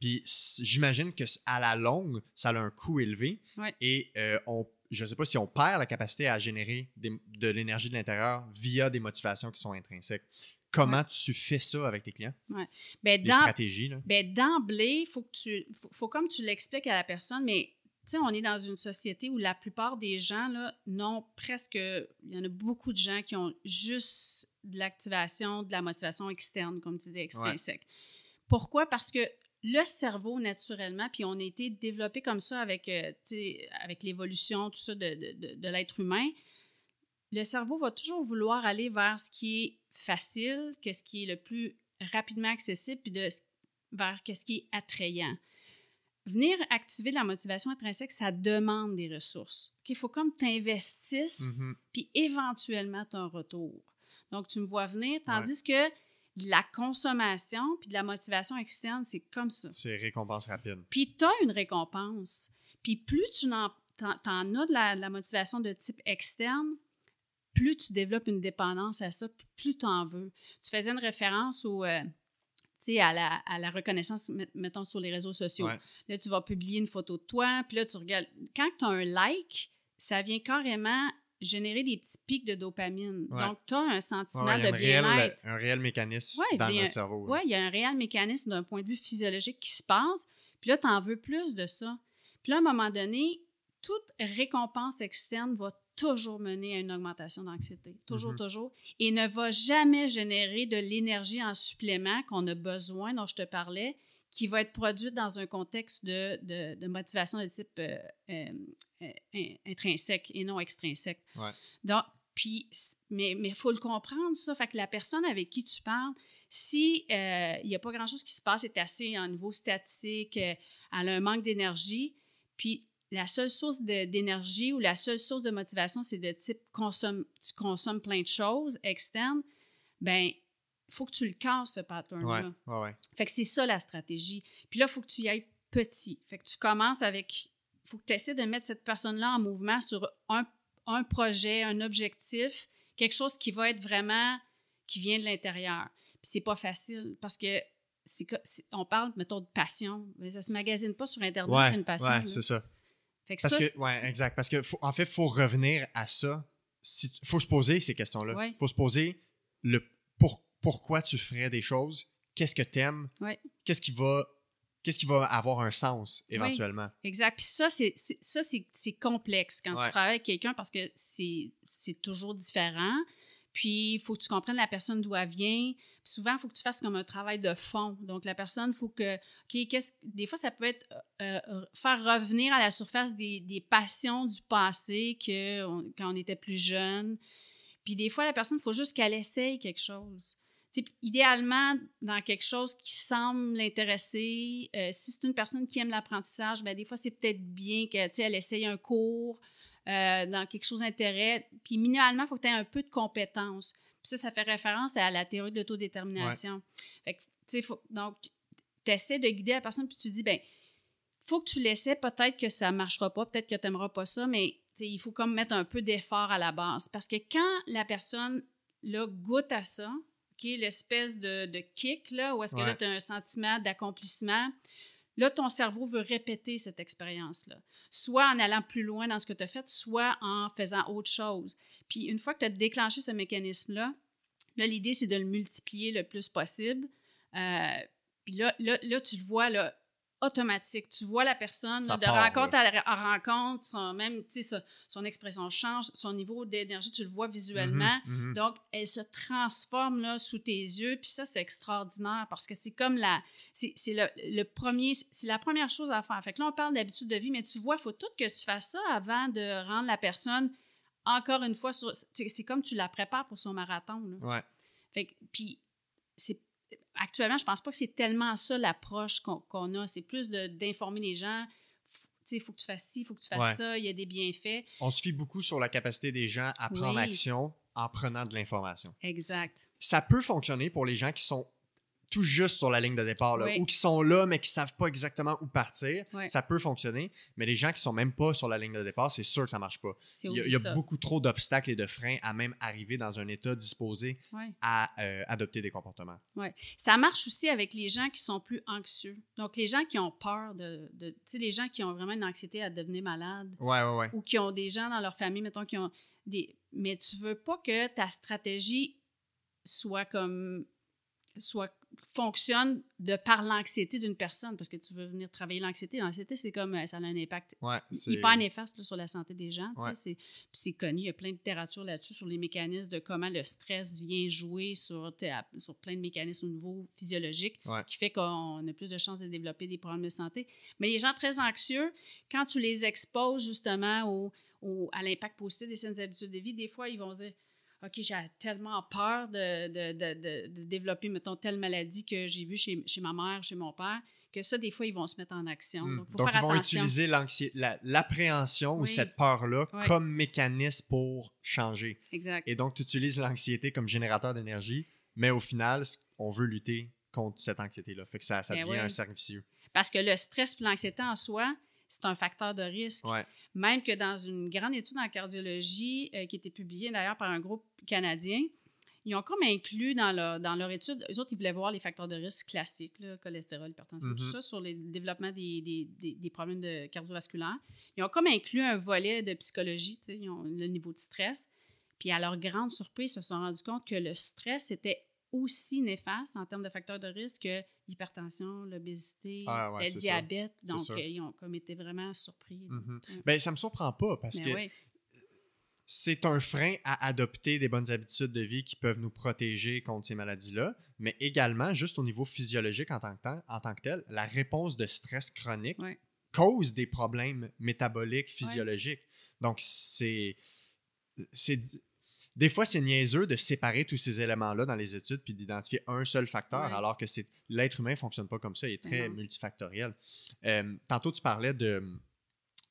puis j'imagine que à la longue, ça a un coût élevé. Et euh, on, je ne sais pas si on perd la capacité à générer de l'énergie de l'intérieur via des motivations qui sont intrinsèques. Comment tu fais ça avec tes clients? Ouais. Ben, Les stratégies. Là. Ben, d'emblée, il faut que tu. Faut, comme tu l'expliques à la personne, mais tu sais, on est dans une société où la plupart des gens, là, n'ont presque. Il y en a beaucoup de gens qui ont juste de l'activation, de la motivation externe, comme tu dis, extrinsèque. Pourquoi? Parce que le cerveau naturellement, puis on a été développé comme ça avec, euh, avec l'évolution, tout ça de, de, l'être humain. Le cerveau va toujours vouloir aller vers ce qui est facile, qu'est-ce qui est le plus rapidement accessible, puis de, vers ce qui est attrayant. Venir activer la motivation intrinsèque, ça demande des ressources. Il faut comme tu investisses, mm-hmm. puis éventuellement tu as un retour. Donc, tu me vois venir, tandis que la consommation puis de la motivation externe, c'est comme ça. C'est récompense rapide. Puis tu as une récompense. Puis plus tu en, as de la, motivation de type externe, plus tu développes une dépendance à ça, plus tu en veux. Tu faisais une référence au, euh, à, la, à la reconnaissance, mettons, sur les réseaux sociaux. Là, tu vas publier une photo de toi, puis là, tu regardes. Quand tu as un like, ça vient carrément générer des petits pics de dopamine. Donc, tu as un sentiment de bien-être. Un réel mécanisme dans notre cerveau. Oui, il y a un réel mécanisme d'un point de vue physiologique qui se passe. Puis là, tu en veux plus de ça. Puis là, à un moment donné, toute récompense externe va toujours mener à une augmentation d'anxiété. Toujours, mm-hmm. toujours. Et ne va jamais générer de l'énergie en supplément qu'on a besoin, dont je te parlais, qui va être produite dans un contexte de, de, de motivation de type euh, euh, euh, intrinsèque et non extrinsèque. Ouais. Donc, puis, mais il faut le comprendre, ça. Fait que la personne avec qui tu parles, si il n'y a pas grand-chose qui se passe, est assez en niveau statistique, elle a un manque d'énergie, puis la seule source d'énergie ou la seule source de motivation, c'est de type consomme, tu consommes plein de choses externes, ben faut que tu le casses, ce pattern-là. Ouais, ouais, Fait que c'est ça la stratégie. Puis là, il faut que tu y ailles petit. Fait que tu commences avec. Il faut que tu essaies de mettre cette personne-là en mouvement sur un, un, projet, un objectif, quelque chose qui va être vraiment. qui vient de l'intérieur. Puis c'est pas facile parce que. on parle, mettons, de passion. Mais ça se magasine pas sur Internet, une passion. Ouais, c'est ça. Fait que parce ça, que, ouais, exact. Parce que, faut, en fait, il faut revenir à ça. Il faut se poser ces questions-là. Il faut se poser le pour, pourquoi tu ferais des choses, qu'est-ce que tu aimes, Ouais. qu'est-ce qui va qu'est-ce qui va avoir un sens éventuellement. Exact. Puis ça, c'est ça, c'est complexe quand Ouais. tu travailles avec quelqu'un parce que c'est toujours différent. Puis, il faut que tu comprennes la personne d'où elle vient. Puis souvent, il faut que tu fasses comme un travail de fond. Donc, la personne, il faut que. OK, qu'est-ce des fois, ça peut être euh, euh, faire revenir à la surface des, des passions du passé que on- quand on était plus jeune. Puis, des fois, la personne, il faut juste qu'elle essaye quelque chose. Idéalement, dans quelque chose qui semble l'intéresser, euh, si c'est une personne qui aime l'apprentissage, ben des fois, c'est peut-être bien que, tu sais, elle essaye un cours euh, dans quelque chose d'intérêt. Puis, minimalement, il faut que tu aies un peu de compétences. Puis ça, ça fait référence à la théorie de l'autodétermination. Fait que, tu sais, faut- donc, tu essaies de guider la personne, puis tu dis, ben faut que tu l'essaies. Peut-être que ça ne marchera pas, peut-être que tu n'aimeras pas ça, mais il faut comme mettre un peu d'effort à la base. Parce que quand la personne là, goûte à ça, L'espèce de, de kick, là, où est-ce que là, tu as un sentiment d'accomplissement, là, ton cerveau veut répéter cette expérience-là. Soit en allant plus loin dans ce que tu as fait, soit en faisant autre chose. Puis une fois que tu as déclenché ce mécanisme-là, là, l'idée, c'est de le multiplier le plus possible. Euh, puis là, là, là, tu le vois là, automatique. Tu vois la personne là, de part, rencontre à, à rencontre, son, même, tu sais, son, son expression change, son niveau d'énergie, tu le vois visuellement. Mhm, mhm. Donc, elle se transforme là, sous tes yeux, puis ça, c'est extraordinaire parce que c'est comme la. C'est le, le premier. C'est la première chose à faire. Fait que là, on parle d'habitude de vie, mais tu vois, il faut tout que tu fasses ça avant de rendre la personne, encore une fois, sur- c'est c'est comme tu la prépares pour son marathon. là. Ouais. Fait que, puis, c'est. Actuellement, je pense pas que c'est tellement ça l'approche qu'on a. C'est plus d'informer les gens. F- Tu sais, il faut que tu fasses ci, il faut que tu fasses Ouais. ça, il y a des bienfaits. On se fie beaucoup sur la capacité des gens à prendre Oui. action en prenant de l'information. Exact. Ça peut fonctionner pour les gens qui sont tout juste sur la ligne de départ là, Oui. ou qui sont là mais qui savent pas exactement où partir. Ça peut fonctionner, mais les gens qui sont même pas sur la ligne de départ, c'est sûr que ça marche pas. Il y a, oublie il y a ça. beaucoup trop d'obstacles et de freins à même arriver dans un état disposé à euh, adopter des comportements. Ça marche aussi avec les gens qui sont plus anxieux. Donc, les gens qui ont peur de. de tu sais, les gens qui ont vraiment une anxiété à devenir malade ou qui ont des gens dans leur famille, mettons, qui ont des. Mais tu veux pas que ta stratégie soit comme. soit fonctionne de par l'anxiété d'une personne parce que tu veux venir travailler l'anxiété. L'anxiété, c'est comme. euh, ça a un impact Ouais, hyper néfaste là, sur la santé des gens. Ouais. c'est- Puis c'est connu, il y a plein de littérature là-dessus sur les mécanismes de comment le stress vient jouer sur, sur plein de mécanismes au niveau physiologique Ouais. qui fait qu'on a plus de chances de développer des problèmes de santé. Mais les gens très anxieux, quand tu les exposes justement au, au- à l'impact positif des saines habitudes de vie, des fois, ils vont dire OK, j'ai tellement peur de, de- de- de- développer, mettons, telle maladie que j'ai vue chez, chez ma mère, chez mon père, que ça, des fois, ils vont se mettre en action. Hmm. Donc, il faut Donc, faire ils vont attention. utiliser l'anxi- la- l'appréhension ou Oui. cette peur-là comme mécanisme pour changer. Exact. Et donc, tu utilises l'anxiété comme générateur d'énergie, mais au final, on veut lutter contre cette anxiété-là. Fait que ça, ça Ben devient un cercle vicieux. Parce que le stress et l'anxiété en soi, c'est un facteur de risque. Ouais. Même que dans une grande étude en cardiologie euh, qui a été publiée d'ailleurs par un groupe canadien, ils ont comme inclus dans leur, dans leur étude, eux autres, ils voulaient voir les facteurs de risque classiques, là, cholestérol, hypertension, tout ça, sur le développement des, des, des- des problèmes de cardiovasculaires. Ils ont comme inclus un volet de psychologie, ils ont le niveau de stress. Puis à leur grande surprise, ils se sont rendus compte que le stress était aussi néfaste en termes de facteurs de risque que l'hypertension, l'obésité, Ah ouais, le diabète. Donc, euh, ils ont comme été vraiment surpris. là. Mhm. Ouais. Ben, ça me surprend pas parce Mais que c'est un frein à adopter des bonnes habitudes de vie qui peuvent nous protéger contre ces maladies-là, mais également, juste au niveau physiologique en tant que, en tant que tel, la réponse de stress chronique cause des problèmes métaboliques, physiologiques. Donc, c'est. Des fois, c'est niaiseux de séparer tous ces éléments-là dans les études puis d'identifier un seul facteur, alors que l'être humain ne fonctionne pas comme ça, il est très multifactoriel. Euh, tantôt, tu parlais de,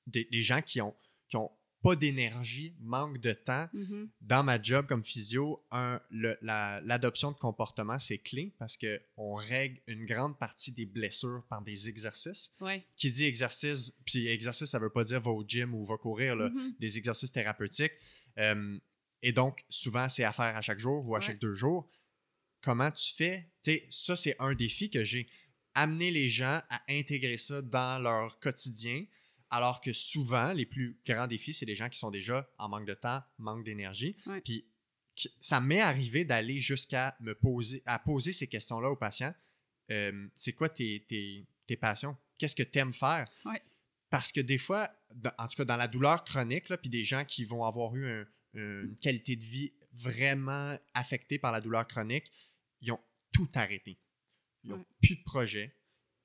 des gens qui ont, qui ont pas d'énergie, manque de temps. Mm-hmm. Dans ma job comme physio, l'adoption de comportement, c'est clé parce qu'on règle une grande partie des blessures par des exercices. Qui dit exercice, puis exercice, ça veut pas dire va au gym ou va courir, mm-hmm. des exercices thérapeutiques. Euh, et donc, souvent, c'est à faire à chaque jour ou à chaque deux jours. Comment tu fais? sais, ça, c'est un défi que j'ai. Amener les gens à intégrer ça dans leur quotidien, alors que souvent, les plus grands défis, c'est des gens qui sont déjà en manque de temps, manque d'énergie. Puis ça m'est arrivé d'aller jusqu'à me poser, à poser ces questions-là aux patients. Euh, c'est quoi tes, tes, passions? Qu'est-ce que tu aimes faire? Parce que des fois, en tout cas dans la douleur chronique, puis des gens qui vont avoir eu une qualité de vie vraiment affectée par la douleur chronique, ils ont tout arrêté. Ils n'ont plus de projet.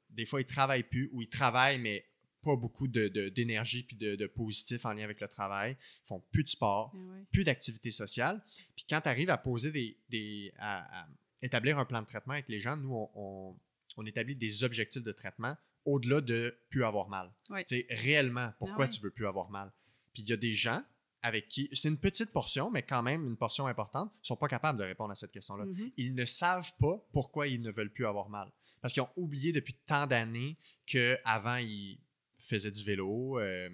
Des fois, ils ne travaillent plus ou ils travaillent, mais pas beaucoup d'énergie de, puis de, de, positif en lien avec le travail. Ils font plus de sport, eh plus d'activité sociale. Puis quand tu arrives à poser des. des à, établir un plan de traitement avec les gens, nous, on, on, établit des objectifs de traitement au-delà de plus avoir mal. Tu sais, réellement, pourquoi ah tu veux plus avoir mal? Puis il y a des gens avec qui, c'est une petite portion, mais quand même une portion importante, ne sont pas capables de répondre à cette question-là. Mm-hmm. Ils ne savent pas pourquoi ils ne veulent plus avoir mal. Parce qu'ils ont oublié depuis tant d'années qu'avant, ils faisaient du vélo. Euh,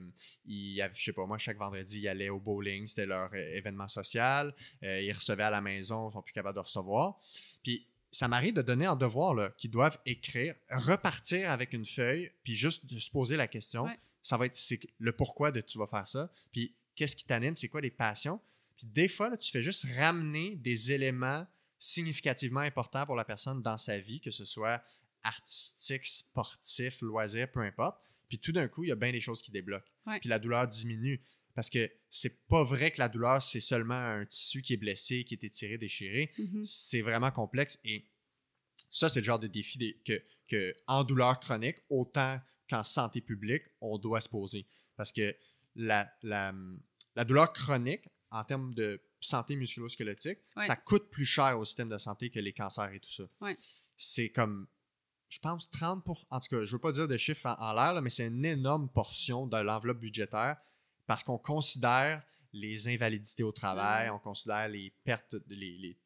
ils, je sais pas, moi, chaque vendredi, ils allaient au bowling, c'était leur euh, événement social. Euh, ils recevaient à la maison, ils sont plus capables de recevoir. Puis ça m'arrive de donner un devoir qu'ils doivent écrire, repartir avec une feuille, puis juste de se poser la question. Ça va être le pourquoi de tu vas faire ça, puis qu'est-ce qui t'anime, c'est quoi les passions. Puis des fois, là, tu fais juste ramener des éléments significativement importants pour la personne dans sa vie, que ce soit artistique, sportif, loisir, peu importe. Puis tout d'un coup, il y a bien des choses qui débloquent. Puis la douleur diminue. Parce que c'est pas vrai que la douleur, c'est seulement un tissu qui est blessé, qui est étiré, déchiré. Mm-hmm. C'est vraiment complexe. Et ça, c'est le genre de défi que, que, en douleur chronique, autant qu'en santé publique, on doit se poser. Parce que la, la, la douleur chronique, en termes de santé musculo-squelettique, ça coûte plus cher au système de santé que les cancers et tout ça. C'est comme je pense 30 pour, en tout cas, je ne veux pas dire des chiffres en, l'air, mais c'est une énorme portion de l'enveloppe budgétaire parce qu'on considère les invalidités au travail, on considère les pertes, les, les,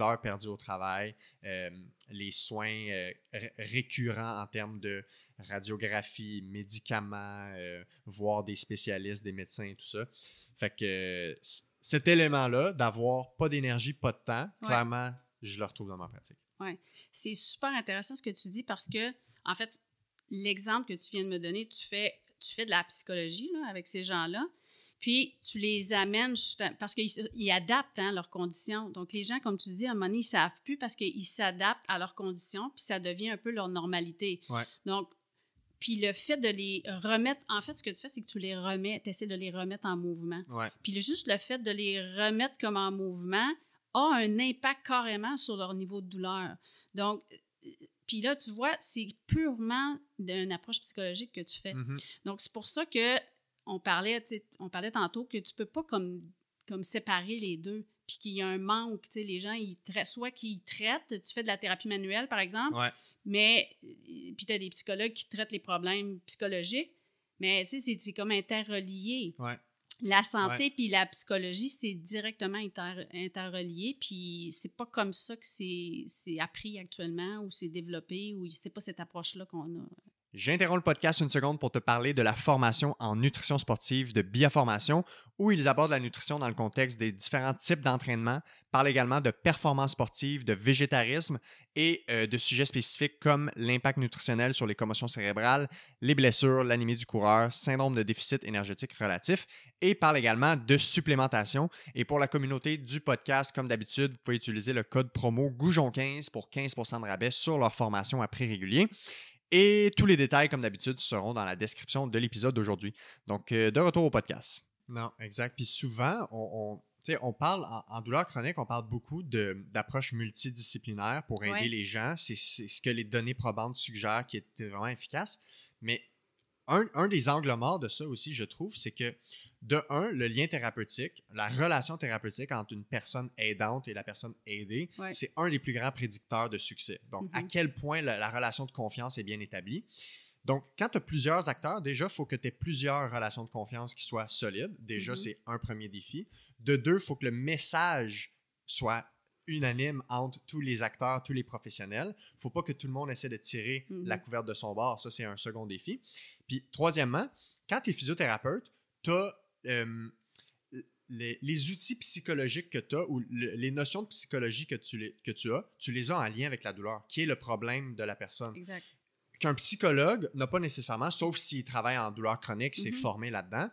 heures perdues au travail, euh, les soins euh, récurrents en termes de radiographie, médicaments, euh, voir des spécialistes, des médecins et tout ça. Fait que cet élément-là, d'avoir pas d'énergie, pas de temps, clairement, je le retrouve dans ma pratique. Oui c'est super intéressant ce que tu dis parce que, en fait, l'exemple que tu viens de me donner, tu fais, tu fais de la psychologie avec ces gens-là. Puis, tu les amènes parce qu'ils adaptent hein, leurs conditions. Donc, les gens, comme tu dis, à un moment donné, ils ne savent plus parce qu'ils s'adaptent à leurs conditions, puis ça devient un peu leur normalité. Donc, puis le fait de les remettre, en fait, ce que tu fais, c'est que tu les remets, tu essaies de les remettre en mouvement. Puis juste le fait de les remettre comme en mouvement a un impact carrément sur leur niveau de douleur. Donc, euh, puis là, tu vois, c'est purement d'une approche psychologique que tu fais. Mm-hmm. Donc, c'est pour ça que on parlait, on parlait tantôt que tu peux pas comme, comme séparer les deux, puis qu'il y a un manque. Les gens, ils soit qu'ils traitent, tu fais de la thérapie manuelle, par exemple, mais euh, puis tu as des psychologues qui traitent les problèmes psychologiques, mais tu sais, c'est comme interrelié. Ouais. La santé puis la psychologie, c'est directement interrelié, puis c'est pas comme ça que c'est appris actuellement ou c'est développé ou c'est pas cette approche-là qu'on a. J'interromps le podcast une seconde pour te parler de la formation en nutrition sportive de Biaformation, où ils abordent la nutrition dans le contexte des différents types d'entraînement, parlent également de performance sportive, de végétarisme et euh, de sujets spécifiques comme l'impact nutritionnel sur les commotions cérébrales, les blessures, l'anémie du coureur, syndrome de déficit énergétique relatif, et parlent également de supplémentation. Et pour la communauté du podcast, comme d'habitude, vous pouvez utiliser le code promo Goujon15 pour 15% de rabais sur leur formation à prix régulier. Et tous les détails, comme d'habitude, seront dans la description de l'épisode d'aujourd'hui. Donc, euh, de retour au podcast. Non, exact. Puis souvent, on, on, on parle, en, douleur chronique, on parle beaucoup d'approches multidisciplinaires pour aider les gens. C'est ce que les données probantes suggèrent qui est vraiment efficace. Mais un, un des angles morts de ça aussi, je trouve, c'est que de un, le lien thérapeutique, la relation thérapeutique entre une personne aidante et la personne aidée, c'est un des plus grands prédicteurs de succès. Donc, à mhm. quel point la, relation de confiance est bien établie. Donc, quand tu as plusieurs acteurs, déjà, il faut que tu aies plusieurs relations de confiance qui soient solides. Déjà, mhm. c'est un premier défi. De deux, il faut que le message soit unanime entre tous les acteurs, tous les professionnels. Il ne faut pas que tout le monde essaie de tirer la mhm. couverte de son bord. Ça, c'est un second défi. Puis, troisièmement, quand tu es physiothérapeute, tu as euh, les, outils psychologiques que tu as ou les notions de psychologie que tu, que tu as, tu les as en lien avec la douleur, qui est le problème de la personne. Exact. Qu'un psychologue n'a pas nécessairement, sauf s'il travaille en douleur chronique, c'est mm-hmm. formé là-dedans.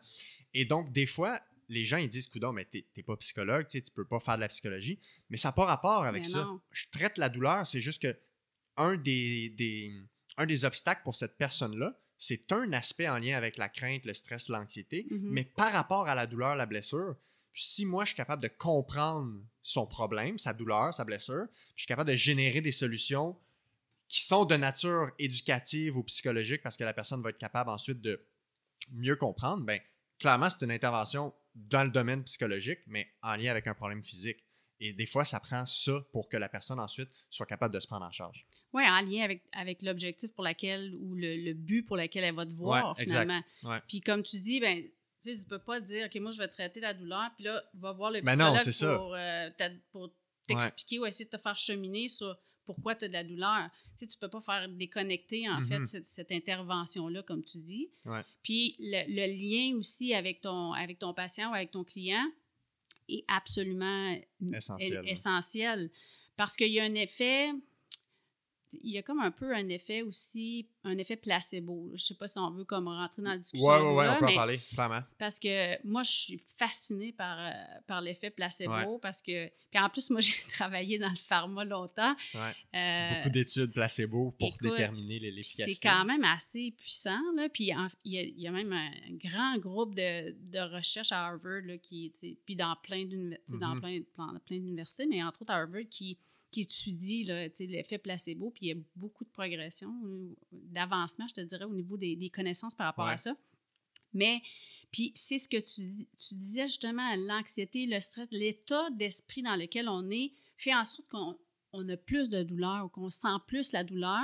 Et donc, des fois, les gens ils disent Coudon, mais t'es pas psychologue, tu peux pas faire de la psychologie. Mais ça n'a pas rapport avec ça. Je traite la douleur, c'est juste que un des, des, un des obstacles pour cette personne-là, c'est un aspect en lien avec la crainte, le stress, l'anxiété, mhm. mais par rapport à la douleur, la blessure, si moi je suis capable de comprendre son problème, sa douleur, sa blessure, je suis capable de générer des solutions qui sont de nature éducative ou psychologique parce que la personne va être capable ensuite de mieux comprendre, ben clairement c'est une intervention dans le domaine psychologique, mais en lien avec un problème physique. Et des fois, ça prend ça pour que la personne ensuite soit capable de se prendre en charge. Oui, en lien avec, avec l'objectif pour lequel ou le, but pour lequel elle va te voir, finalement. Puis comme tu dis, ben, tu sais, tu peux pas dire, OK, moi, je vais traiter la douleur, puis là, va voir le ben psychologue pour, euh, pour t'expliquer ou essayer de te faire cheminer sur pourquoi tu as de la douleur. Tu sais, tu peux pas faire déconnecter, en fait, mm-hmm. cette, intervention-là, comme tu dis. Puis le, lien aussi avec ton, avec ton patient ou avec ton client est absolument essentiel. essentiel parce qu'il y a un effet il y a comme un peu un effet aussi, un effet placebo. Je sais pas si on veut comme rentrer dans la discussion. Oui, oui, oui, on peut en parler, clairement. Parce que moi, je suis fascinée par, euh, par l'effet placebo parce que. Puis en plus, moi, j'ai travaillé dans le pharma longtemps. Euh, Beaucoup d'études placebo pour déterminer l'efficacité. C'est quand même assez puissant. Là. Puis il y, a, même un grand groupe de, de recherche à Harvard là, qui, puis dans plein d'universités, dans mm-hmm. plein, plein d'universités, mais entre autres à Harvard qui qui étudie l'effet placebo, puis il y a beaucoup de progression, d'avancement, je te dirais, au niveau des, connaissances par rapport à ça. Mais, puis c'est ce que tu, tu disais justement, l'anxiété, le stress, l'état d'esprit dans lequel on est fait en sorte qu'on on a plus de douleur ou qu'on sent plus la douleur.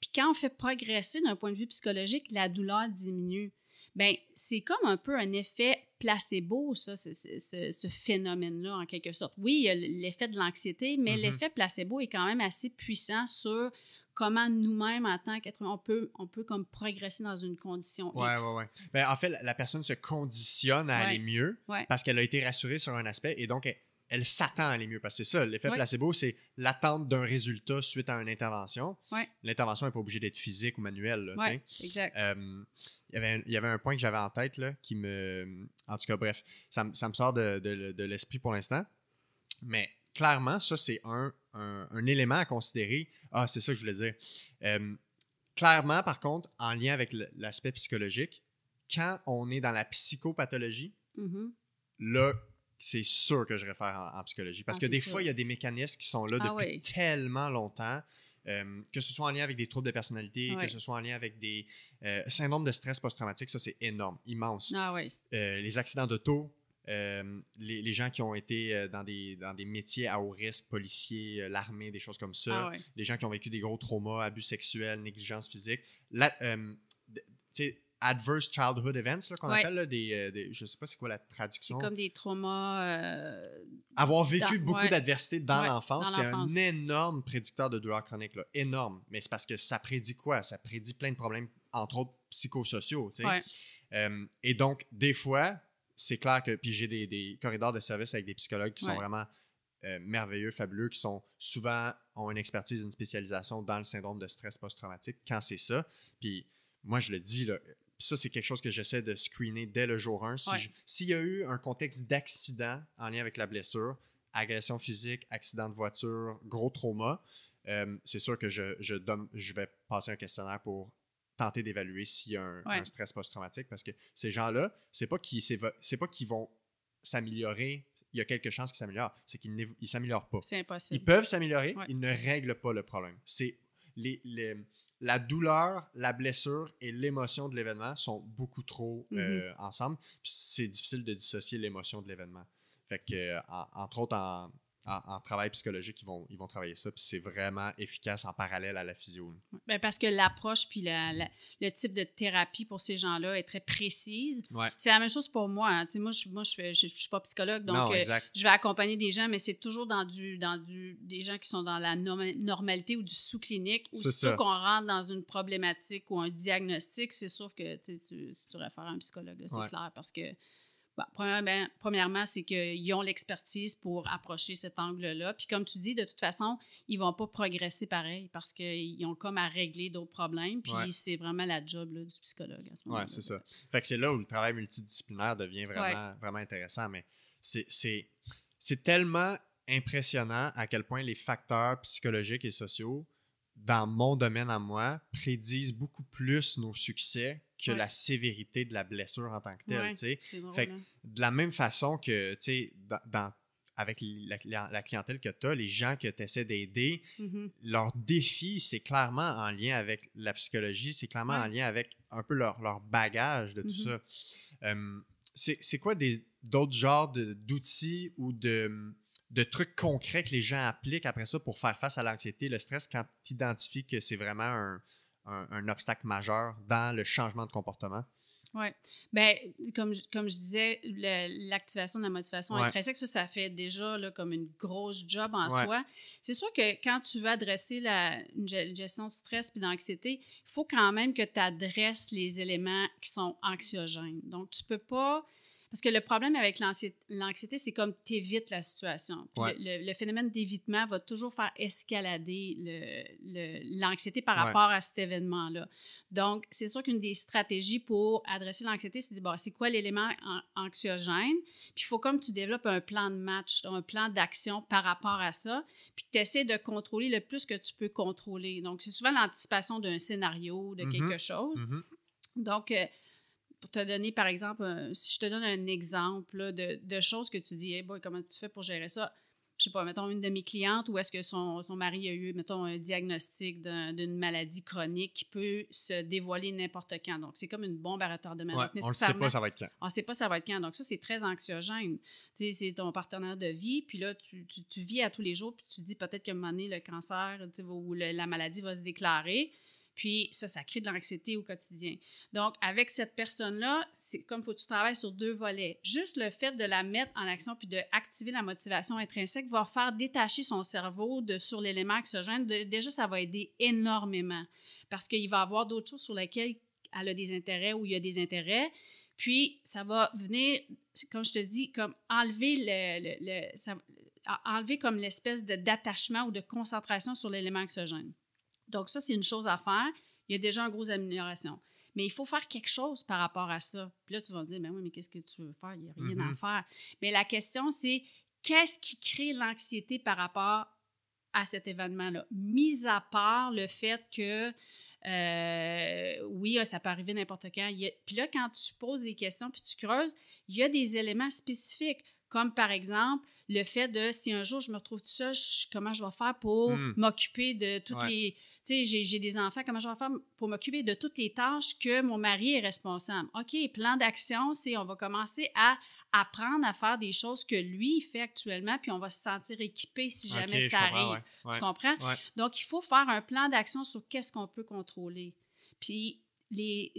Puis quand on fait progresser d'un point de vue psychologique, la douleur diminue. Bien, c'est comme un peu un effet placebo, ça, ce, phénomène-là, en quelque sorte. Oui, il y a l'effet de l'anxiété, mais mm-hmm. l'effet placebo est quand même assez puissant sur comment nous-mêmes, en tant qu'être on peut, on peut comme progresser dans une condition X. Oui, oui, oui. en fait, la personne se conditionne à aller mieux parce qu'elle a été rassurée sur un aspect et donc elle, s'attend à aller mieux. Parce que c'est ça, l'effet placebo, c'est l'attente d'un résultat suite à une intervention. L'intervention n'est pas obligée d'être physique ou manuelle. Oui, exact. Euh, il y avait un point que j'avais en tête là, qui me. En tout cas, bref, ça, me sort de, l'esprit pour l'instant. Mais clairement, ça, c'est un, élément à considérer. Ah, c'est ça que je voulais dire. Euh, clairement, par contre, en lien avec l'aspect psychologique, quand on est dans la psychopathologie, mm-hmm. là, c'est sûr que je réfère en, psychologie. Parce ah, que des fois, il y a des mécanismes qui sont là ah depuis tellement longtemps euh, que ce soit en lien avec des troubles de personnalité, que ce soit en lien avec des euh, syndromes de stress post-traumatique, ça c'est énorme, immense. Ah. Euh, les accidents d'auto, les, gens qui ont été dans, des, dans des métiers à haut risque, policiers, l'armée, des choses comme ça, ah, les gens qui ont vécu des gros traumas, abus sexuels, négligence physique. Là, adverse childhood events, qu'on appelle, là, des, euh, des, je sais pas c'est quoi la traduction. C'est comme des traumas. Euh, Avoir vécu beaucoup d'adversité dans l'enfance, c'est un énorme prédicteur de douleur chronique, là, énorme. Mais c'est parce que ça prédit quoi? Ça prédit plein de problèmes, entre autres psychosociaux. Tu sais. Euh, et donc, des fois, c'est clair que, puis j'ai des, des, corridors de service avec des psychologues qui sont vraiment merveilleux, fabuleux, qui sont souvent ont une expertise, une spécialisation dans le syndrome de stress post-traumatique quand c'est ça. Puis moi, je le dis, là, ça, c'est quelque chose que j'essaie de screener dès le jour 1. S'il y a eu un contexte d'accident en lien avec la blessure, agression physique, accident de voiture, gros trauma, euh, c'est sûr que je, je, je vais passer un questionnaire pour tenter d'évaluer s'il y a un, Ouais. un stress post-traumatique parce que ces gens-là, c'est pas qu'ils vont s'améliorer, il y a quelques chances qu'ils s'améliorent, c'est qu'ils ils s'améliorent pas. C'est Ils impossible. peuvent s'améliorer, Ouais. ils ne règlent pas le problème. C'est les, les- la douleur, la blessure et l'émotion de l'événement sont beaucoup trop Mhm. euh, ensemble. Puis C'est difficile de dissocier l'émotion de l'événement. Fait que, euh, en- entre autres, en, en- en travail psychologique, ils vont, ils vont travailler ça. Puis c'est vraiment efficace en parallèle à la physio. Ben, parce que l'approche puis la- la- le type de thérapie pour ces gens-là est très précise. Ouais. C'est la même chose pour moi. hein. Tu sais, Moi, je moi, je, je, je suis pas psychologue, donc non, euh, je vais accompagner des gens, mais c'est toujours dans du, dans du, des gens qui sont dans la norma- normalité ou du sous-clinique. Ou ça. qu'on rentre dans une problématique ou un diagnostic, c'est sûr que tu si tu réfères à un psychologue, c'est Ouais. clair. Parce que, bon, premièrement, premièrement, c'est qu'ils ont l'expertise pour approcher cet angle-là. Puis comme tu dis, de toute façon, ils vont pas progresser pareil parce qu'ils ont comme à régler d'autres problèmes. Puis Ouais. c'est vraiment la job là, du psychologue à ce moment-là. Ouais, c'est ça. Fait que c'est là où le travail multidisciplinaire devient vraiment, vraiment intéressant. Mais c'est tellement impressionnant à quel point les facteurs psychologiques et sociaux, dans mon domaine à moi, prédisent beaucoup plus nos succès que Ouais. la sévérité de la blessure en tant que telle. Ouais, drôle. Fait que hein. De la même façon que, dans, dans- avec la, la- la clientèle que tu as, les gens que tu essaies d'aider, Mhm. leur défi, c'est clairement en lien avec la psychologie, c'est clairement Ouais. en lien avec un peu leur, leur bagage de tout Mhm. ça. Euh, c'est quoi d'autres genres d'outils ou de, de trucs concrets que les gens appliquent après ça pour faire face à l'anxiété, le stress, quand tu identifies que c'est vraiment un, un- un obstacle majeur dans le changement de comportement? Oui. Ben, comme, je- comme je disais, l'activation de la motivation Ouais. intrinsèque, ça, ça fait déjà là, comme une grosse job en Ouais. soi. C'est sûr que quand tu veux adresser la, une ge- gestion de stress puis d'anxiété, il faut quand même que tu adresses les éléments qui sont anxiogènes. Donc, tu peux pas. Parce que le problème avec l'anxiété, c'est comme tu évites la situation. Ouais. le, phénomène d'évitement va toujours faire escalader le- le- l'anxiété par Ouais. rapport à cet événement-là. Donc, c'est sûr qu'une des stratégies pour adresser l'anxiété, c'est de dire, bon, c'est quoi l'élément an- anxiogène? Puis il faut comme tu développes un plan de match, un plan d'action par rapport à ça, puis que tu essaies de contrôler le plus que tu peux contrôler. Donc, c'est souvent l'anticipation d'un scénario, de Mhm. quelque chose. Mhm. Donc, euh, pour te donner, par exemple, un- si je te donne un exemple là, de, de choses que tu dis, hey boy, comment tu fais pour gérer ça? Je sais pas, mettons une de mes clientes où est-ce que son, son mari a eu, mettons, un diagnostic d'un- d'une maladie chronique qui peut se dévoiler n'importe quand. Donc, c'est comme une bombe à retardement. Ouais, on ne sait pas ça va être quand. on ne sait pas ça va être quand. Donc, ça, c'est très anxiogène. Tu sais, c'est ton partenaire de vie, puis là, tu, tu- tu vis à tous les jours, puis tu dis peut-être qu'à un moment donné, le cancer tu sais, va- ou le- la maladie va se déclarer. Puis ça, ça crée de l'anxiété au quotidien. Donc, avec cette personne-là, c'est comme faut que tu travailles sur deux volets. Juste le fait de la mettre en action puis d'activer la motivation intrinsèque va faire détacher son cerveau de, sur l'élément anxiogène. De- déjà, ça va aider énormément parce qu'il va avoir d'autres choses sur lesquelles elle a des intérêts ou il y a des intérêts. Puis, ça va venir, comme je te dis, comme enlever le, enlever comme l'espèce d'attachement ou de concentration sur l'élément anxiogène. Donc, ça, c'est une chose à faire. Il y a déjà une grosse amélioration. Mais il faut faire quelque chose par rapport à ça. Puis là, tu vas me dire, mais oui, mais qu'est-ce que tu veux faire? Il n'y a rien à Mhm. faire. Mais la question, c'est qu'est-ce qui crée l'anxiété par rapport à cet événement-là? Mis à part le fait que, euh, oui, ça peut arriver n'importe quand. Il y a- puis là, quand tu poses des questions puis tu creuses, il y a des éléments spécifiques, comme par exemple le fait de si un jour je me retrouve tout seul, comment je vais faire pour Hmm. m'occuper de toutes Ouais. les. Tu sais, j'ai- des enfants, comment je vais faire pour m'occuper de toutes les tâches que mon mari est responsable? OK, plan d'action, c'est on va commencer à apprendre à faire des choses que lui il fait actuellement, puis on va se sentir équipé si jamais ça arrive. ouais, ouais. Tu comprends? Ouais. Donc, il faut faire un plan d'action sur qu'est-ce qu'on peut contrôler. Puis, les,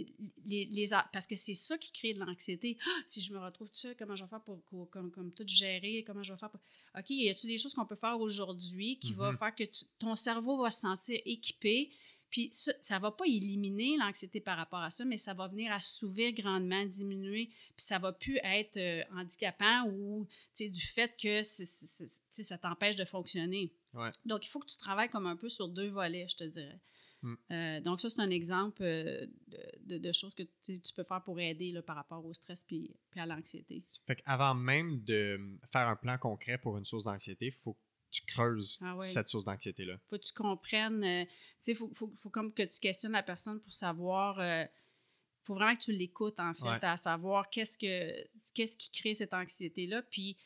les, les parce que c'est ça qui crée de l'anxiété. Ah, si je me retrouve tout seul, comment je vais faire pour, pour- comme, comme tout gérer? Comment je vais faire pour... OK, y a-t-il des choses qu'on peut faire aujourd'hui qui va Mhm. faire que tu- ton cerveau va se sentir équipé? Puis ça, ça va pas éliminer l'anxiété par rapport à ça, mais ça va venir assouvir grandement, diminuer, puis ça va plus être euh, handicapant ou tu sais, du fait que tu sais, ça t'empêche de fonctionner. Ouais. Donc, il faut que tu travailles comme un peu sur deux volets, je te dirais. Mm. Euh, donc, ça, c'est un exemple euh, de, de- de choses que tu peux faire pour aider là, par rapport au stress puis, puis à l'anxiété. Fait avant même de faire un plan concret pour une source d'anxiété, il faut que tu creuses Ah cette source d'anxiété-là. faut que tu comprennes. euh, tu sais, il faut, faut, faut comme que tu questionnes la personne pour savoir. Il faut vraiment que tu l'écoutes, en fait, Ouais. à savoir qu'est-ce que qu'est-ce qui crée cette anxiété-là. Puis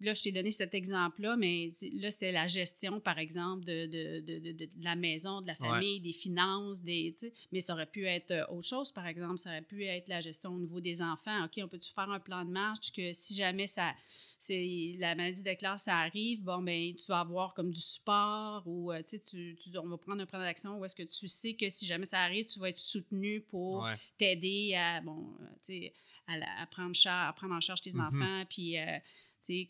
là, je t'ai donné cet exemple-là, mais là, c'était la gestion, par exemple, de, de, de, la maison, de la Ouais. famille, des finances, des, mais ça aurait pu être euh, autre chose, par exemple. Ça aurait pu être la gestion au niveau des enfants. OK, on peut-tu faire un plan de marche que si jamais ça c'est la maladie de classe, ça arrive, bon, ben tu vas avoir comme du support ou, euh, tu tu- on va prendre un plan d'action où est-ce que tu sais que si jamais ça arrive, tu vas être soutenu pour Ouais. t'aider à, bon, euh, à, prendre, à prendre en charge tes Mhm. enfants, puis, euh,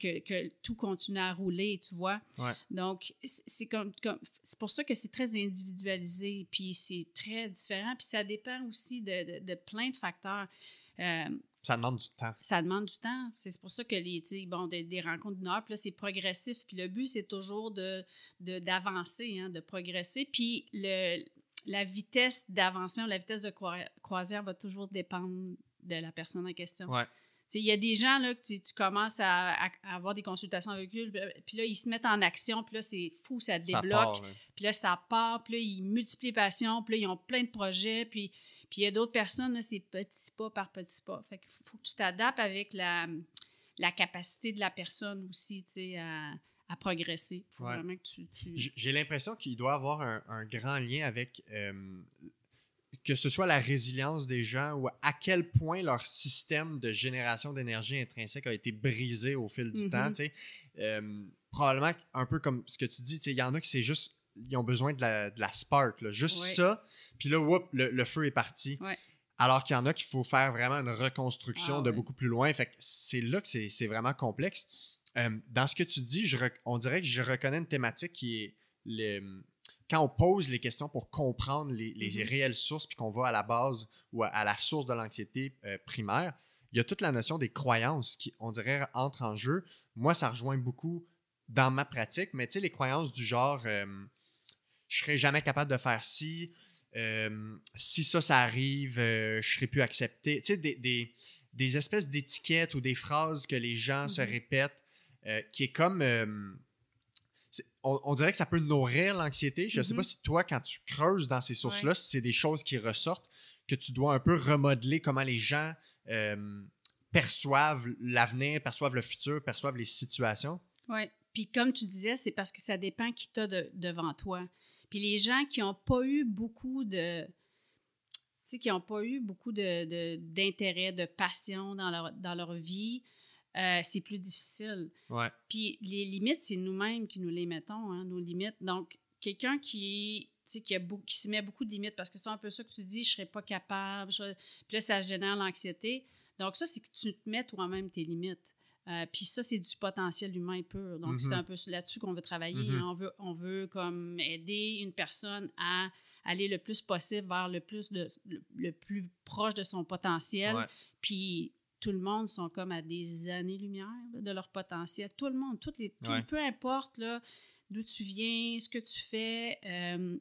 que, que tout continue à rouler, tu vois. Ouais. Donc, c'est comme, comme- c'est pour ça que c'est très individualisé, puis c'est très différent, puis ça dépend aussi de, de- de plein de facteurs. Euh, Ça demande du temps. ça demande du temps. C'est pour ça que les, bon, des, des rencontres d'une heure, puis là, c'est progressif. Puis le but, c'est toujours de, de- d'avancer, hein, de progresser. Puis le, la vitesse d'avancement, la vitesse de croi- croisière va toujours dépendre de la personne en question. Ouais. Il y a des gens là, que tu, tu commences à, à- à avoir des consultations avec eux, puis- puis là, ils se mettent en action, puis là, c'est fou, ça Ça débloque. Puis là, ça part, puis là, ils multiplient les passions, puis là, ils ont plein de projets, puis puis il y a d'autres personnes, là, c'est petit pas par petit pas. Fait qu'il faut que tu t'adaptes avec la, la capacité de la personne aussi, tu sais, à, à progresser. Il faut Ouais. vraiment que tu... J'ai l'impression qu'il doit avoir un, un grand lien avec euh, que ce soit la résilience des gens ou à quel point leur système de génération d'énergie intrinsèque a été brisé au fil du temps. tu sais. Euh, probablement un peu comme ce que tu dis, tu sais, il y en a qui c'est juste, ils ont besoin de la, de la spark, là, juste Ouais. ça, puis là, whoop, le, le feu est parti. Ouais. Alors qu'il y en a qu'il faut faire vraiment une reconstruction Ah de ouais. beaucoup plus loin. Fait que c'est là que c'est vraiment complexe. Euh, dans ce que tu dis, je on dirait que je reconnais une thématique qui est le- quand on pose les questions pour comprendre les, les Mhm. réelles sources, puis qu'on va à la base ou à, à la source de l'anxiété euh, primaire, il y a toute la notion des croyances qui, on dirait, entre en jeu. Moi, ça rejoint beaucoup dans ma pratique, mais tu sais, les croyances du genre euh, je serai jamais capable de faire ci, euh, si ça, ça arrive, euh, je serai plus accepté. Tu sais, des, des- des espèces d'étiquettes ou des phrases que les gens se Mhm. répètent, qui est comme. On, on dirait que ça peut nourrir l'anxiété. Je ne sais pas si toi, quand tu creuses dans ces sources-là, si c'est des choses qui ressortent, que tu dois un peu remodeler comment les gens euh, perçoivent l'avenir, perçoivent le futur, perçoivent les situations. Oui. Puis comme tu disais, c'est parce que ça dépend qui t'a de- devant toi. Puis les gens qui n'ont pas eu beaucoup de... Tu sais, qui n'ont pas eu beaucoup de- de- d'intérêt, de, passion dans leur, dans leur vie, euh, c'est plus difficile. Ouais. Puis les limites, c'est nous-mêmes qui nous les mettons, hein, nos limites. Donc, quelqu'un qui, qui, a qui se met beaucoup de limites, parce que c'est un peu ça que tu dis, je ne serais pas capable, je- puis là, ça génère l'anxiété. Donc, ça, c'est que tu te mets toi-même tes limites. Euh, puis ça, c'est du potentiel humain pur. Donc, Mhm. c'est un peu là-dessus qu'on veut travailler. Mhm. On, veut, on veut comme aider une personne à aller le plus possible vers le plus de, le, le plus proche de son potentiel. Puis tout le monde sont comme à des années-lumière de leur potentiel. Tout le monde, toutes les, tout- Ouais. peu importe d'où tu viens, ce que tu fais, euh,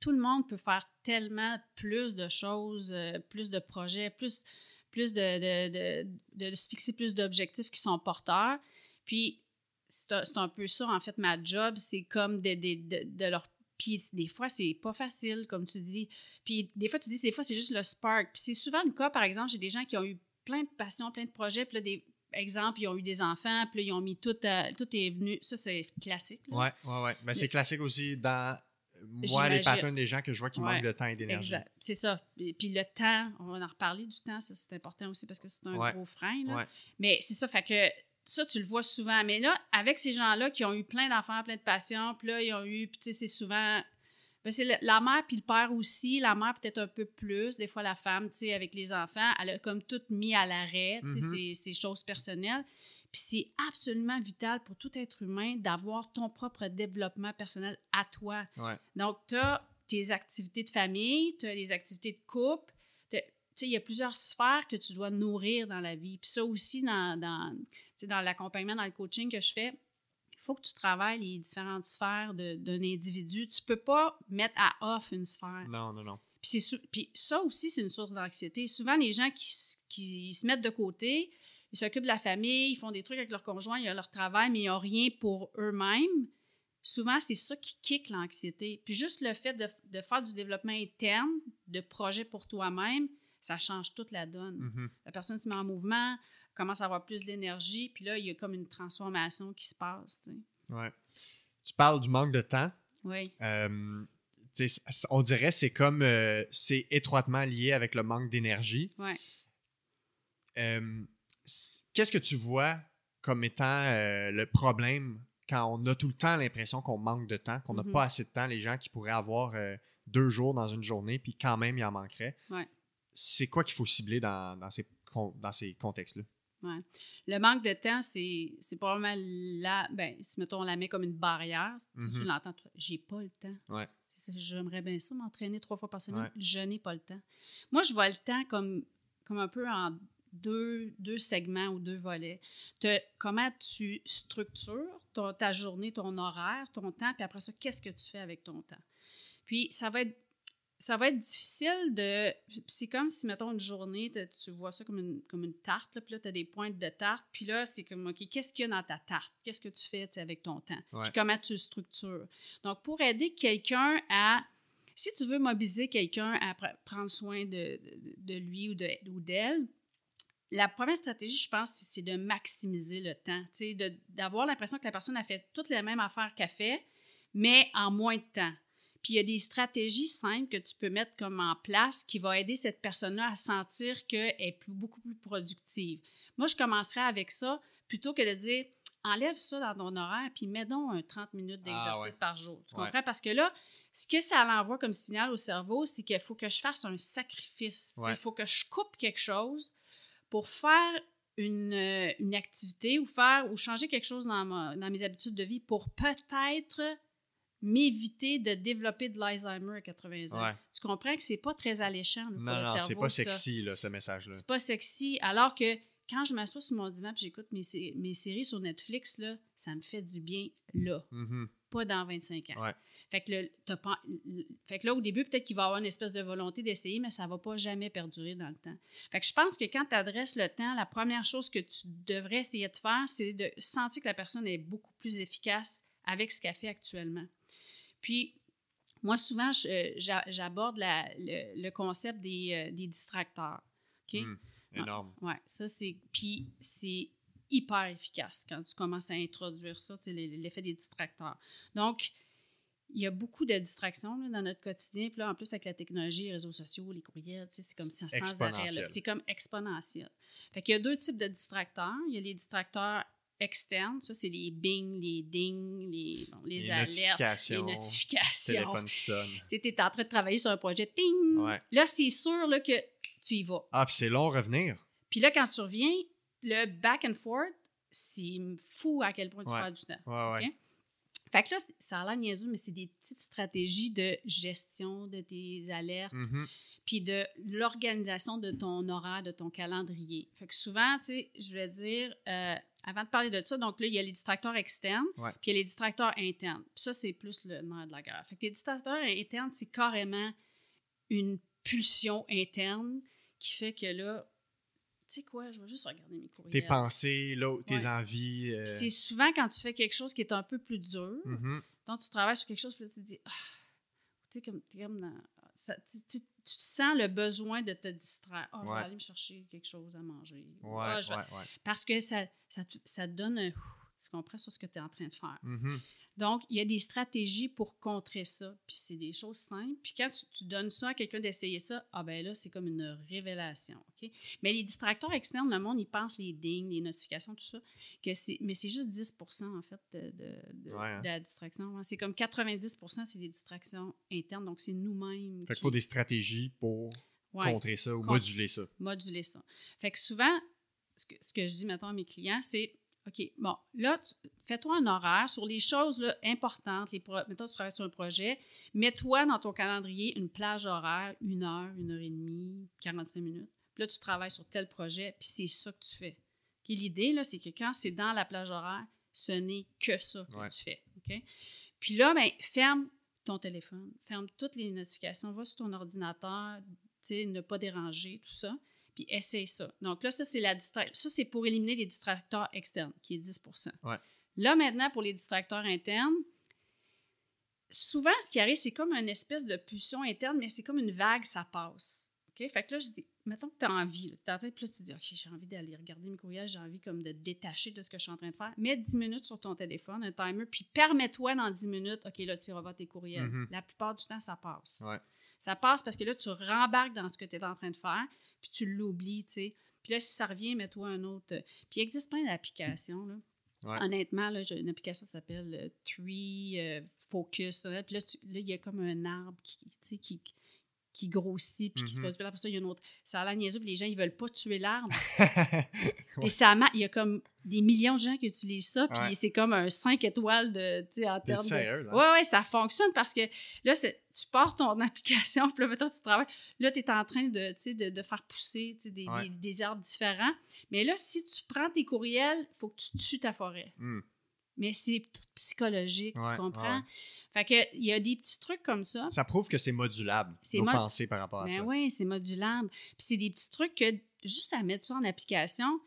tout le monde peut faire tellement plus de choses, euh, plus de projets, plus, plus de, de, de- de se fixer plus d'objectifs qui sont porteurs. Puis c'est un, peu ça, en fait, ma job, c'est comme de, de, de, de leur... Puis des fois, c'est pas facile, comme tu dis. Puis des fois, tu dis, des fois, c'est juste le spark. Puis c'est souvent le cas, par exemple, j'ai des gens qui ont eu plein de passions, plein de projets, puis là, des exemples, ils ont eu des enfants, puis là, ils ont mis tout, à- tout est venu. Ça, c'est classique. Ouais, ouais, ouais. Ben, c'est classique aussi dans moi, les patterns des gens que je vois qui Ouais, manquent de temps et d'énergie. Exact. C'est ça. Et Puis le temps, on va en reparler du temps, ça c'est important aussi parce que c'est un Ouais. gros frein. là. Ouais. Mais c'est ça, fait que ça, tu le vois souvent. Mais là, avec ces gens-là qui ont eu plein d'enfants, plein de passions, puis là, ils ont eu, puis tu sais, c'est souvent. C'est la mère puis le père aussi. La mère peut-être un peu plus. Des fois, la femme, tu sais, avec les enfants, elle a comme tout mis à l'arrêt, tu sais, ses, ses choses personnelles. Puis c'est absolument vital pour tout être humain d'avoir ton propre développement personnel à toi. Ouais. Donc, tu as tes activités de famille, tu as les activités de couple. t'as- Tu sais, il y a plusieurs sphères que tu dois nourrir dans la vie. Puis ça aussi, dans, dans, dans l'accompagnement, dans le coaching que je fais, faut que tu travailles les différentes sphères d'un individu. Tu peux pas mettre à off une sphère. Non, non, non. Puis, ça aussi, c'est une source d'anxiété. Souvent, les gens qui, qui se mettent de côté, ils s'occupent de la famille, ils font des trucs avec leur conjoint, ils ont leur travail, mais ils n'ont rien pour eux-mêmes. souvent, c'est ça qui kick l'anxiété. Puis juste le fait de, de, faire du développement interne, de projet pour toi-même, ça change toute la donne. Mhm. La personne se met en mouvement, commence à avoir plus d'énergie, puis là, il y a comme une transformation qui se passe. Tu, sais. ouais. tu parles du manque de temps. Oui. Euh, on dirait c'est comme euh, c'est étroitement lié avec le manque d'énergie. Ouais. Euh, Qu'est-ce que tu vois comme étant le problème quand on a tout le temps l'impression qu'on manque de temps, qu'on n'a Mhm. pas assez de temps, les gens qui pourraient avoir deux jours dans une journée, puis quand même il en manquerait? Ouais. C'est quoi qu'il faut cibler dans, dans ces, dans ces contextes-là? Le manque de temps, c'est c'est probablement là, ben, si mettons on la met comme une barrière, si tu Mhm. l'entends, tu fais, j'ai pas le temps. Ouais. C'est J'aimerais bien ça, m'entraîner trois fois par semaine. Ouais. Je n'ai pas le temps. Moi, je vois le temps comme, comme un peu en deux, deux segments ou deux volets. Comment tu structures ton- ta journée, ton horaire, ton temps, puis après ça, qu'est-ce que tu fais avec ton temps? Puis, ça va être ça va être difficile de. C'est comme si, mettons, une journée, tu vois ça comme une, comme une tarte, là, puis là, tu as des pointes de tarte, puis là, c'est comme, OK, qu'est-ce qu'il y a dans ta tarte? Qu'est-ce que tu fais avec ton temps? Ouais. Puis comment tu le structures? Donc, pour aider quelqu'un à. Si tu veux mobiliser quelqu'un à pr- prendre soin de, de- de lui ou de- ou d'elle, la première stratégie, je pense, c'est de maximiser le temps. Tu sais, de- d'avoir l'impression que la personne a fait toutes les mêmes affaires qu'elle fait, mais en moins de temps. Puis il y a des stratégies simples que tu peux mettre comme en place qui vont aider cette personne-là à sentir qu'elle est plus- beaucoup plus productive. Moi, je commencerais avec ça plutôt que de dire enlève ça dans ton horaire puis mets donc un 30 minutes Ah, d'exercice ouais. par jour. Tu Ouais. comprends? Parce que là, ce que ça l'envoie comme signal au cerveau, c'est qu'il faut que je fasse un sacrifice. Ouais. Il faut que je coupe quelque chose pour faire une, euh, une activité ou faire ou changer quelque chose dans, ma- dans mes habitudes de vie pour peut-être m'éviter de développer de l'Alzheimer à 80 ans. Ouais. Tu comprends que c'est pas très alléchant là, pour Non, le non, cerveau. c'est pas ça. sexy, là, ce message-là. C'est pas sexy. Alors que quand je m'assois sur mon divan et j'écoute mes, mes séries sur Netflix, là, ça me fait du bien là, Mhm. pas dans 25 ans. Ouais. Fait que, le- pas- le- fait que là, au début, peut-être qu'il va y avoir une espèce de volonté d'essayer, mais ça va pas jamais perdurer dans le temps. Fait que je pense que quand tu adresses le temps, la première chose que tu devrais essayer de faire, c'est de sentir que la personne est beaucoup plus efficace avec ce qu'elle fait actuellement. Puis, moi, souvent, euh, j'a- j'aborde le, le concept des, euh, des distracteurs. OK? Mm. Énorme. Oui, ça, c'est. Puis, c'est hyper efficace quand tu commences à introduire ça, l'effet des distracteurs. Donc, il y a beaucoup de distractions là, dans notre quotidien. Puis là, en plus, avec la technologie, les réseaux sociaux, les courriels, c'est comme ça sans arrêt. C'est comme exponentiel. Fait qu'il y a deux types de distracteurs. Il y a les distracteurs externes. Ça, c'est les bing, les ding, les, bon, les, Les alertes, notifications, les notifications. Téléphone qui sonne. Tu es en train de travailler sur un projet, ting! Ouais. Là, c'est sûr là, que tu y vas. Ah, puis c'est long à revenir. Puis là, quand tu reviens, le back and forth, c'est fou à quel point tu Ouais. perds du temps. Ouais, ouais. Ok? Fait que là, ça a l'air niaiseux, mais c'est des petites stratégies de gestion de tes alertes, Mhm. puis de l'organisation de ton horaire, de ton calendrier. Fait que souvent, tu sais, je vais dire, euh, avant de parler de ça, donc là, il y a les distracteurs externes, Ouais. puis il y a les distracteurs internes. Puis ça, c'est plus le nerf de la guerre. Fait que les distracteurs internes, c'est carrément une pulsion interne qui fait que là, tu sais quoi, je vais juste regarder mes courriels. Tes pensées, tes Ouais. envies. euh, c'est souvent quand tu fais quelque chose qui est un peu plus dur, mhm. donc tu travailles sur quelque chose, puis là, tu te dis, ah, tu sais, comme, t'es comme dans. Ça- tu, tu- tu sens le besoin de te distraire. Ah, je vais aller me chercher quelque chose à manger. Ah, je. Parce que ça, ça, ça donne un. Tu comprends sur ce que tu es en train de faire. Mhm. Donc, il y a des stratégies pour contrer ça. Puis c'est des choses simples. Puis quand tu, tu donnes ça à quelqu'un d'essayer ça, ah ben là, c'est comme une révélation. OK? Mais les distracteurs externes, le monde, ils pensent les dings, les notifications, tout ça. Que mais c'est juste 10% en fait de, de- de- Ouais, hein. de la distraction. C'est comme 90% c'est des distractions internes. Donc, c'est nous-mêmes Fait qu'il qui faut des stratégies pour ouais, contrer ça ou moduler ça. moduler ça. Fait que souvent, ce que, ce que je dis maintenant à mes clients, c'est OK, bon, là, fais-toi un horaire sur les choses là, importantes. Les mettons, tu travailles sur un projet, mets-toi dans ton calendrier une plage horaire, une heure, une heure et demie, 45 minutes. Puis là, tu travailles sur tel projet, puis c'est ça que tu fais. L'idée, là, c'est que quand c'est dans la plage horaire, ce n'est que ça que Ouais. tu fais. OK? Puis là, ben, ferme ton téléphone, ferme toutes les notifications, va sur ton ordinateur, tu sais, ne pas déranger, tout ça puis essaye ça. Donc là, ça, c'est la distra- Ça, c'est pour éliminer les distracteurs externes, qui est 10 Ouais. Là, maintenant, pour les distracteurs internes, souvent, ce qui arrive, c'est comme une espèce de pulsion interne, mais c'est comme une vague, ça passe. OK? Fait que là, je dis, mettons que tu as envie, tu en puis là, tu dis, OK, j'ai envie d'aller regarder mes courriels, j'ai envie comme de te détacher de ce que je suis en train de faire. Mets 10 minutes sur ton téléphone, un timer, puis permets-toi dans 10 minutes, OK, là, tu revois tes courriels. Mhm. La plupart du temps, ça passe. Ouais. Ça passe parce que là, tu rembarques dans ce que tu es en train de faire, puis tu l'oublies, tu sais. Puis là, si ça revient, mets-toi un autre. euh, Puis il existe plein d'applications, là. Ouais. Honnêtement, là, j'ai une application qui s'appelle euh, Tree euh, Focus. là. Puis là, tu- là, il y a comme un arbre qui, tu sais, qui, qui grossit, puis qui se Mhm. pose. Puis après ça, il y a une autre. Ça a l'air niaiseux, puis les gens, ils veulent pas tuer l'arbre. Ouais. Et ça il y a comme des millions de gens qui utilisent ça, puis Ouais. c'est comme un 5 étoiles de, tu sais, en termes de... hein? Ouais, ouais, ça fonctionne parce que là, tu pars ton application, puis là, mettons, tu travailles. Là, tu es en train de, tu sais, de, de faire pousser tu sais, des, Ouais. des, des arbres différents. Mais là, si tu prends tes courriels, il faut que tu tues ta forêt. Hmm. Mais c'est tout psychologique, Ouais, tu comprends? Fait que, il y a des petits trucs comme ça. Ça prouve que c'est modulable, C'est nos mod- pensées par rapport à Ben ça. oui, c'est modulable. Puis c'est des petits trucs que juste à mettre ça en application.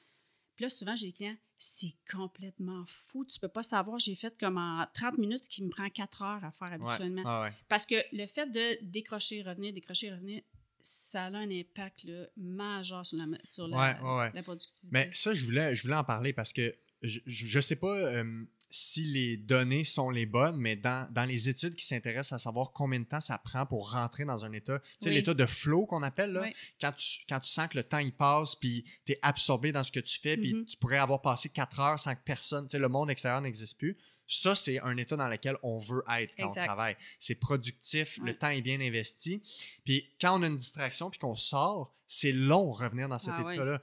Puis là, souvent, j'ai des clients, c'est complètement fou. Tu peux pas savoir, j'ai fait comme en 30 minutes ce qui me prend 4 heures à faire habituellement. ouais, ouais. Parce que le fait de décrocher, revenir, décrocher, revenir, ça a un impact là, majeur sur la, sur la, Ouais, la productivité. Mais ça, je voulais, je voulais en parler parce que je, je sais pas euh, si les données sont les bonnes, mais dans, dans les études qui s'intéressent à savoir combien de temps ça prend pour rentrer dans un état, tu sais, Oui. l'état de flow qu'on appelle, là, Oui. quand, tu, quand tu sens que le temps il passe, puis tu es absorbé dans ce que tu fais, puis Mhm. tu pourrais avoir passé quatre heures sans que personne, tu sais, le monde extérieur n'existe plus. Ça, c'est un état dans lequel on veut être quand Exact. on travaille. C'est productif, le temps est bien investi. Puis quand on a une distraction puis qu'on sort, c'est long revenir dans cet Ah état-là.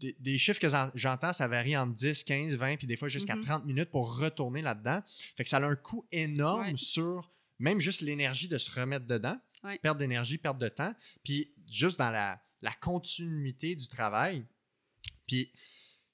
Des, des chiffres que j'en- j'entends, ça varie entre 10, 15, 20, puis des fois jusqu'à Mhm. 30 minutes pour retourner là-dedans. Fait que ça a un coût énorme Ouais. sur même juste l'énergie de se remettre dedans. Ouais. Perte d'énergie, perte de temps. Puis juste dans la, la continuité du travail. Puis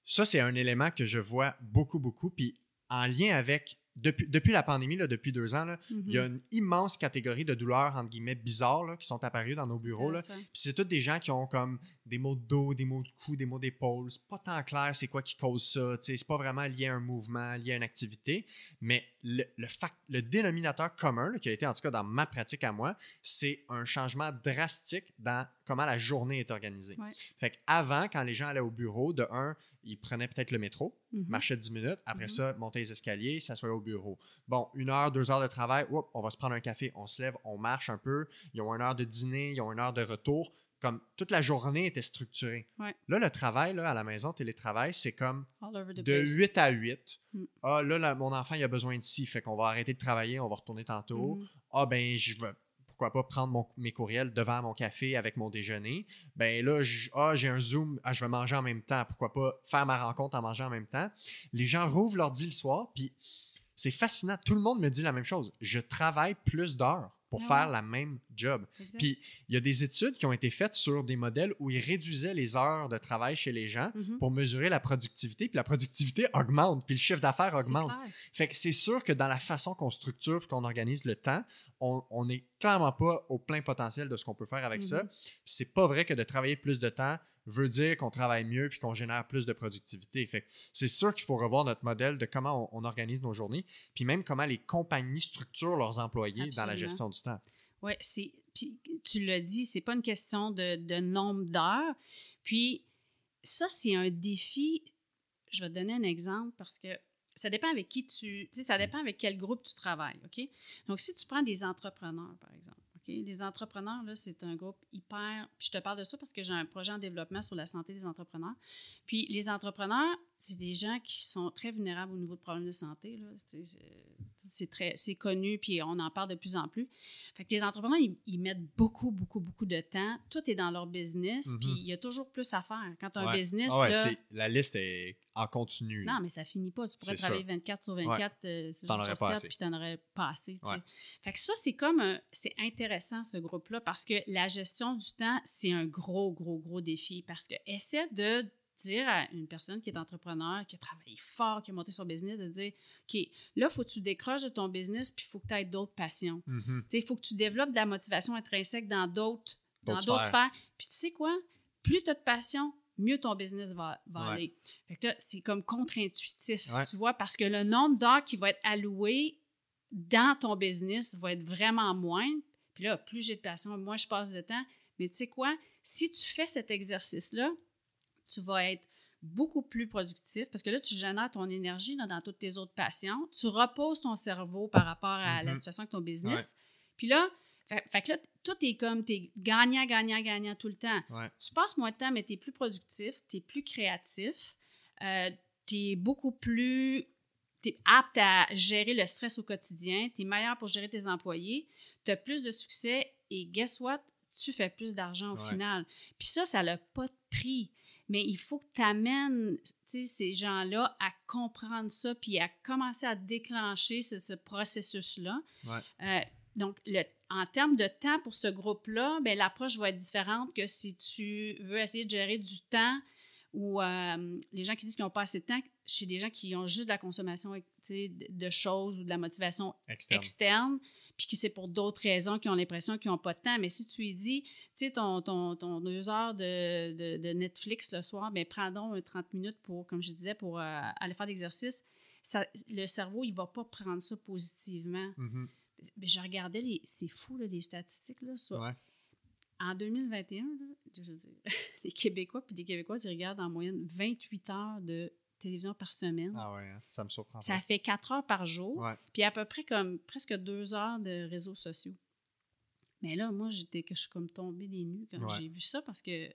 ça, c'est un élément que je vois beaucoup, beaucoup. Puis en lien avec, depuis, depuis la pandémie, là, depuis deux ans, là, Mhm. il y a une immense catégorie de douleurs, entre guillemets, bizarres là, qui sont apparues dans nos bureaux. Là. Ça. Puis c'est tous des gens qui ont comme des maux de dos, des maux de cou, des maux d'épaule. C'est pas tant clair c'est quoi qui cause ça. C'est pas vraiment lié à un mouvement, lié à une activité. Mais le, le, fac- le dénominateur commun, qui a été en tout cas dans ma pratique à moi, c'est un changement drastique dans comment la journée est organisée. Ouais. Fait qu'avant, quand les gens allaient au bureau, de un, ils prenaient peut-être le métro, Mhm. marchaient 10 minutes, après Mhm. ça, montaient les escaliers, s'assoyaient au bureau. Bon, une heure, deux heures de travail, oups, on va se prendre un café, on se lève, on marche un peu, ils ont une heure de dîner, ils ont une heure de retour. Comme toute la journée était structurée. Ouais. Là, le travail là, à la maison, télétravail, c'est comme de place. 8 à 8. Mm. Ah, là, là, mon enfant, il a besoin de ci, fait qu'on va arrêter de travailler, on va retourner tantôt. Mhm. Ah, ben, je vais, pourquoi pas prendre mon- mes courriels devant mon café avec mon déjeuner. Ben là, je- ah, j'ai un Zoom, ah, je vais manger en même temps. Pourquoi pas faire ma rencontre en mangeant en même temps? Les gens rouvrent l'ordi le soir, puis c'est fascinant. Tout le monde me dit la même chose. Je travaille plus d'heures pour Ah faire la même job. Exact. Puis il y a des études qui ont été faites sur des modèles où ils réduisaient les heures de travail chez les gens Mhm. pour mesurer la productivité, puis la productivité augmente, puis le chiffre d'affaires augmente. Fait que c'est sûr que dans la façon qu'on structure qu'on organise le temps, on n'est clairement pas au plein potentiel de ce qu'on peut faire avec ça. Mhm. Puis c'est pas vrai que de travailler plus de temps veut dire qu'on travaille mieux puis qu'on génère plus de productivité. Fait c'est sûr qu'il faut revoir notre modèle de comment on, on organise nos journées, puis même comment les compagnies structurent leurs employés dans la gestion du temps. Oui, c'est. Puis tu l'as dit, c'est pas une question de, de nombre d'heures. Puis ça, c'est un défi. Je vais te donner un exemple parce que ça dépend avec qui tu. Tu sais, ça dépend avec quel groupe tu travailles, OK? Donc, si tu prends des entrepreneurs, par exemple, OK? Les entrepreneurs, là, c'est un groupe hyper. Puis je te parle de ça parce que j'ai un projet en développement sur la santé des entrepreneurs. Puis les entrepreneurs, c'est des gens qui sont très vulnérables au niveau de problèmes de santé. là. C'est- très, c'est connu, puis on en parle de plus en plus. Fait que les entrepreneurs, ils, ils mettent beaucoup, beaucoup, beaucoup de temps. Tout est dans leur business, puis il y a toujours plus à faire. Quand tu as un business, Ah ouais, là, la liste est en continu. non, mais ça finit pas. Tu pourrais travailler ça. 24 sur 24, euh, sur, T'en sur aurais pas 7, assez. puis tu n'en aurais pas assez. tu sais. Ouais. Fait que ça, c'est comme un- c'est intéressant, ce groupe-là, parce que la gestion du temps, c'est un gros, gros, gros défi. Parce que essaie de dire à une personne qui est entrepreneur, qui a travaillé fort, qui a monté son business, de dire OK, là, il faut que tu décroches de ton business, puis il faut que tu aies d'autres passions. Tu sais, Il faut que tu développes de la motivation intrinsèque dans d'autres dans D'autres sphères. sphères. Puis tu sais quoi? Plus tu as de passion, mieux ton business va, va Ouais. aller. Fait que là, c'est comme contre-intuitif, Ouais. tu vois, parce que le nombre d'heures qui va être alloué dans ton business va être vraiment moindre. Puis là, plus j'ai de passion, moins je passe de temps. Mais tu sais quoi? Si tu fais cet exercice-là, tu vas être beaucoup plus productif parce que là, tu génères ton énergie dans toutes tes autres passions. Tu reposes ton cerveau par rapport à la Mhm. situation avec ton business. Puis là, fait, fait que là, tout est comme, tu es gagnant, gagnant, gagnant tout le temps. Ouais. Tu passes moins de temps, mais tu es plus productif, tu es plus créatif, tu es beaucoup plus tu es apte à gérer le stress au quotidien, tu es meilleur pour gérer tes employés, tu as plus de succès et guess what? Tu fais plus d'argent au Ouais. final. Puis ça, ça n'a pas de prix. Mais il faut que tu amènes ces gens-là à comprendre ça puis à commencer à déclencher ce, ce processus-là. Ouais. Euh, donc, le, en termes de temps pour ce groupe-là, ben, l'approche va être différente que si tu veux essayer de gérer du temps ou euh, les gens qui disent qu'ils n'ont pas assez de temps, chez des gens qui ont juste de la consommation de, choses ou de la motivation Externe. externe, puis que c'est pour d'autres raisons qu'ils ont l'impression qu'ils n'ont pas de temps. Mais si tu lui dis, tu sais, ton, ton, ton deux heures de, de, de Netflix le soir, bien, prends donc un 30 minutes pour, comme je disais, pour euh, aller faire l'exercice. Ça, le cerveau, il ne va pas prendre ça positivement. Mais je regardais, les, c'est fou, là, les statistiques. Là, sur- Ouais. En 2021, là, je veux dire, les Québécois puis les Québécoises, ils regardent en moyenne 28 heures de télévision par semaine. Ah ouais, hein, ça me surprend Ça pas. fait 4 heures par jour, Ouais. puis à peu près comme presque 2 heures de réseaux sociaux. Mais là, moi, j'étais que je suis comme tombée des nues quand Ouais. j'ai vu ça parce que